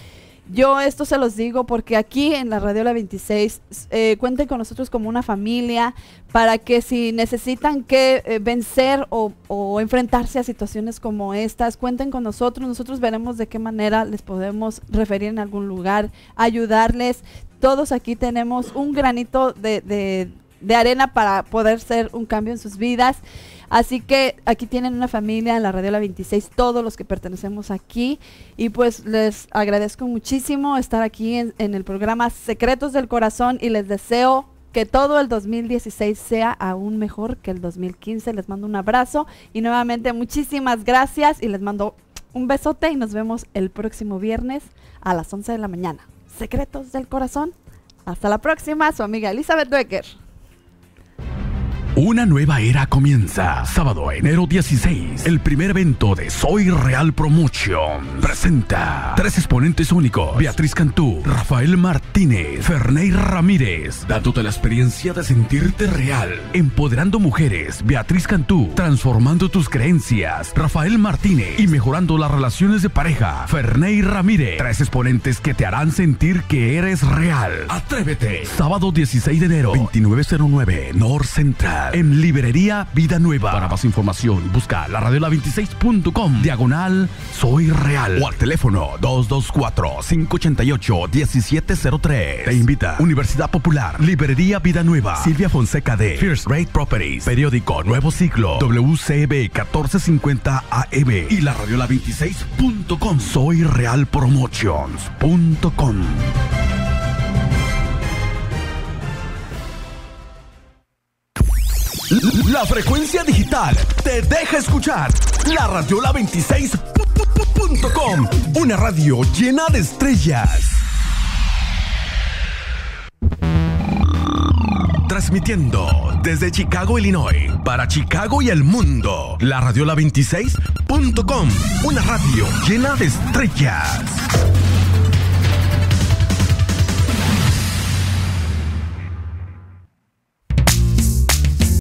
Yo esto se los digo porque aquí en la Radio La 26 eh, cuenten con nosotros como una familia para que si necesitan que eh, vencer o, o enfrentarse a situaciones como estas, cuenten con nosotros. Nosotros veremos de qué manera les podemos referir en algún lugar, ayudarles. Todos aquí tenemos un granito de, de- de arena para poder ser un cambio en sus vidas. Así que aquí tienen una familia en la Radio La 26, todos los que pertenecemos aquí. Y pues les agradezco muchísimo estar aquí en, el programa Secretos del Corazón y les deseo que todo el 2016 sea aún mejor que el 2015. Les mando un abrazo y nuevamente muchísimas gracias y les mando un besote y nos vemos el próximo viernes a las 11 de la mañana. Secretos del corazón. Hasta la próxima, su amiga Elizabeth Becker. Una nueva era comienza. Sábado, enero 16. El primer evento de Soy Real Promotion. Presenta tres exponentes únicos. Beatriz Cantú, Rafael Martínez, Ferney Ramírez. Dándote la experiencia de sentirte real. Empoderando mujeres. Beatriz Cantú. Transformando tus creencias. Rafael Martínez. Y mejorando las relaciones de pareja. Ferney Ramírez. Tres exponentes que te harán sentir que eres real. Atrévete. Sábado 16 de enero. 2909 North Central en Librería Vida Nueva. Para más información, busca la radiola26.com, diagonal Soy Real o al teléfono 224-588-1703. Te invita Universidad Popular, Librería Vida Nueva, Silvia Fonseca de First Rate Properties, periódico Nuevo Ciclo, WCB 1450 AM y la radiola26.com. Soy Real Promotions.com. La frecuencia digital te deja escuchar la radiola 26.com, una radio llena de estrellas. Transmitiendo desde Chicago, Illinois, para Chicago y el mundo, la radiola 26.com, una radio llena de estrellas.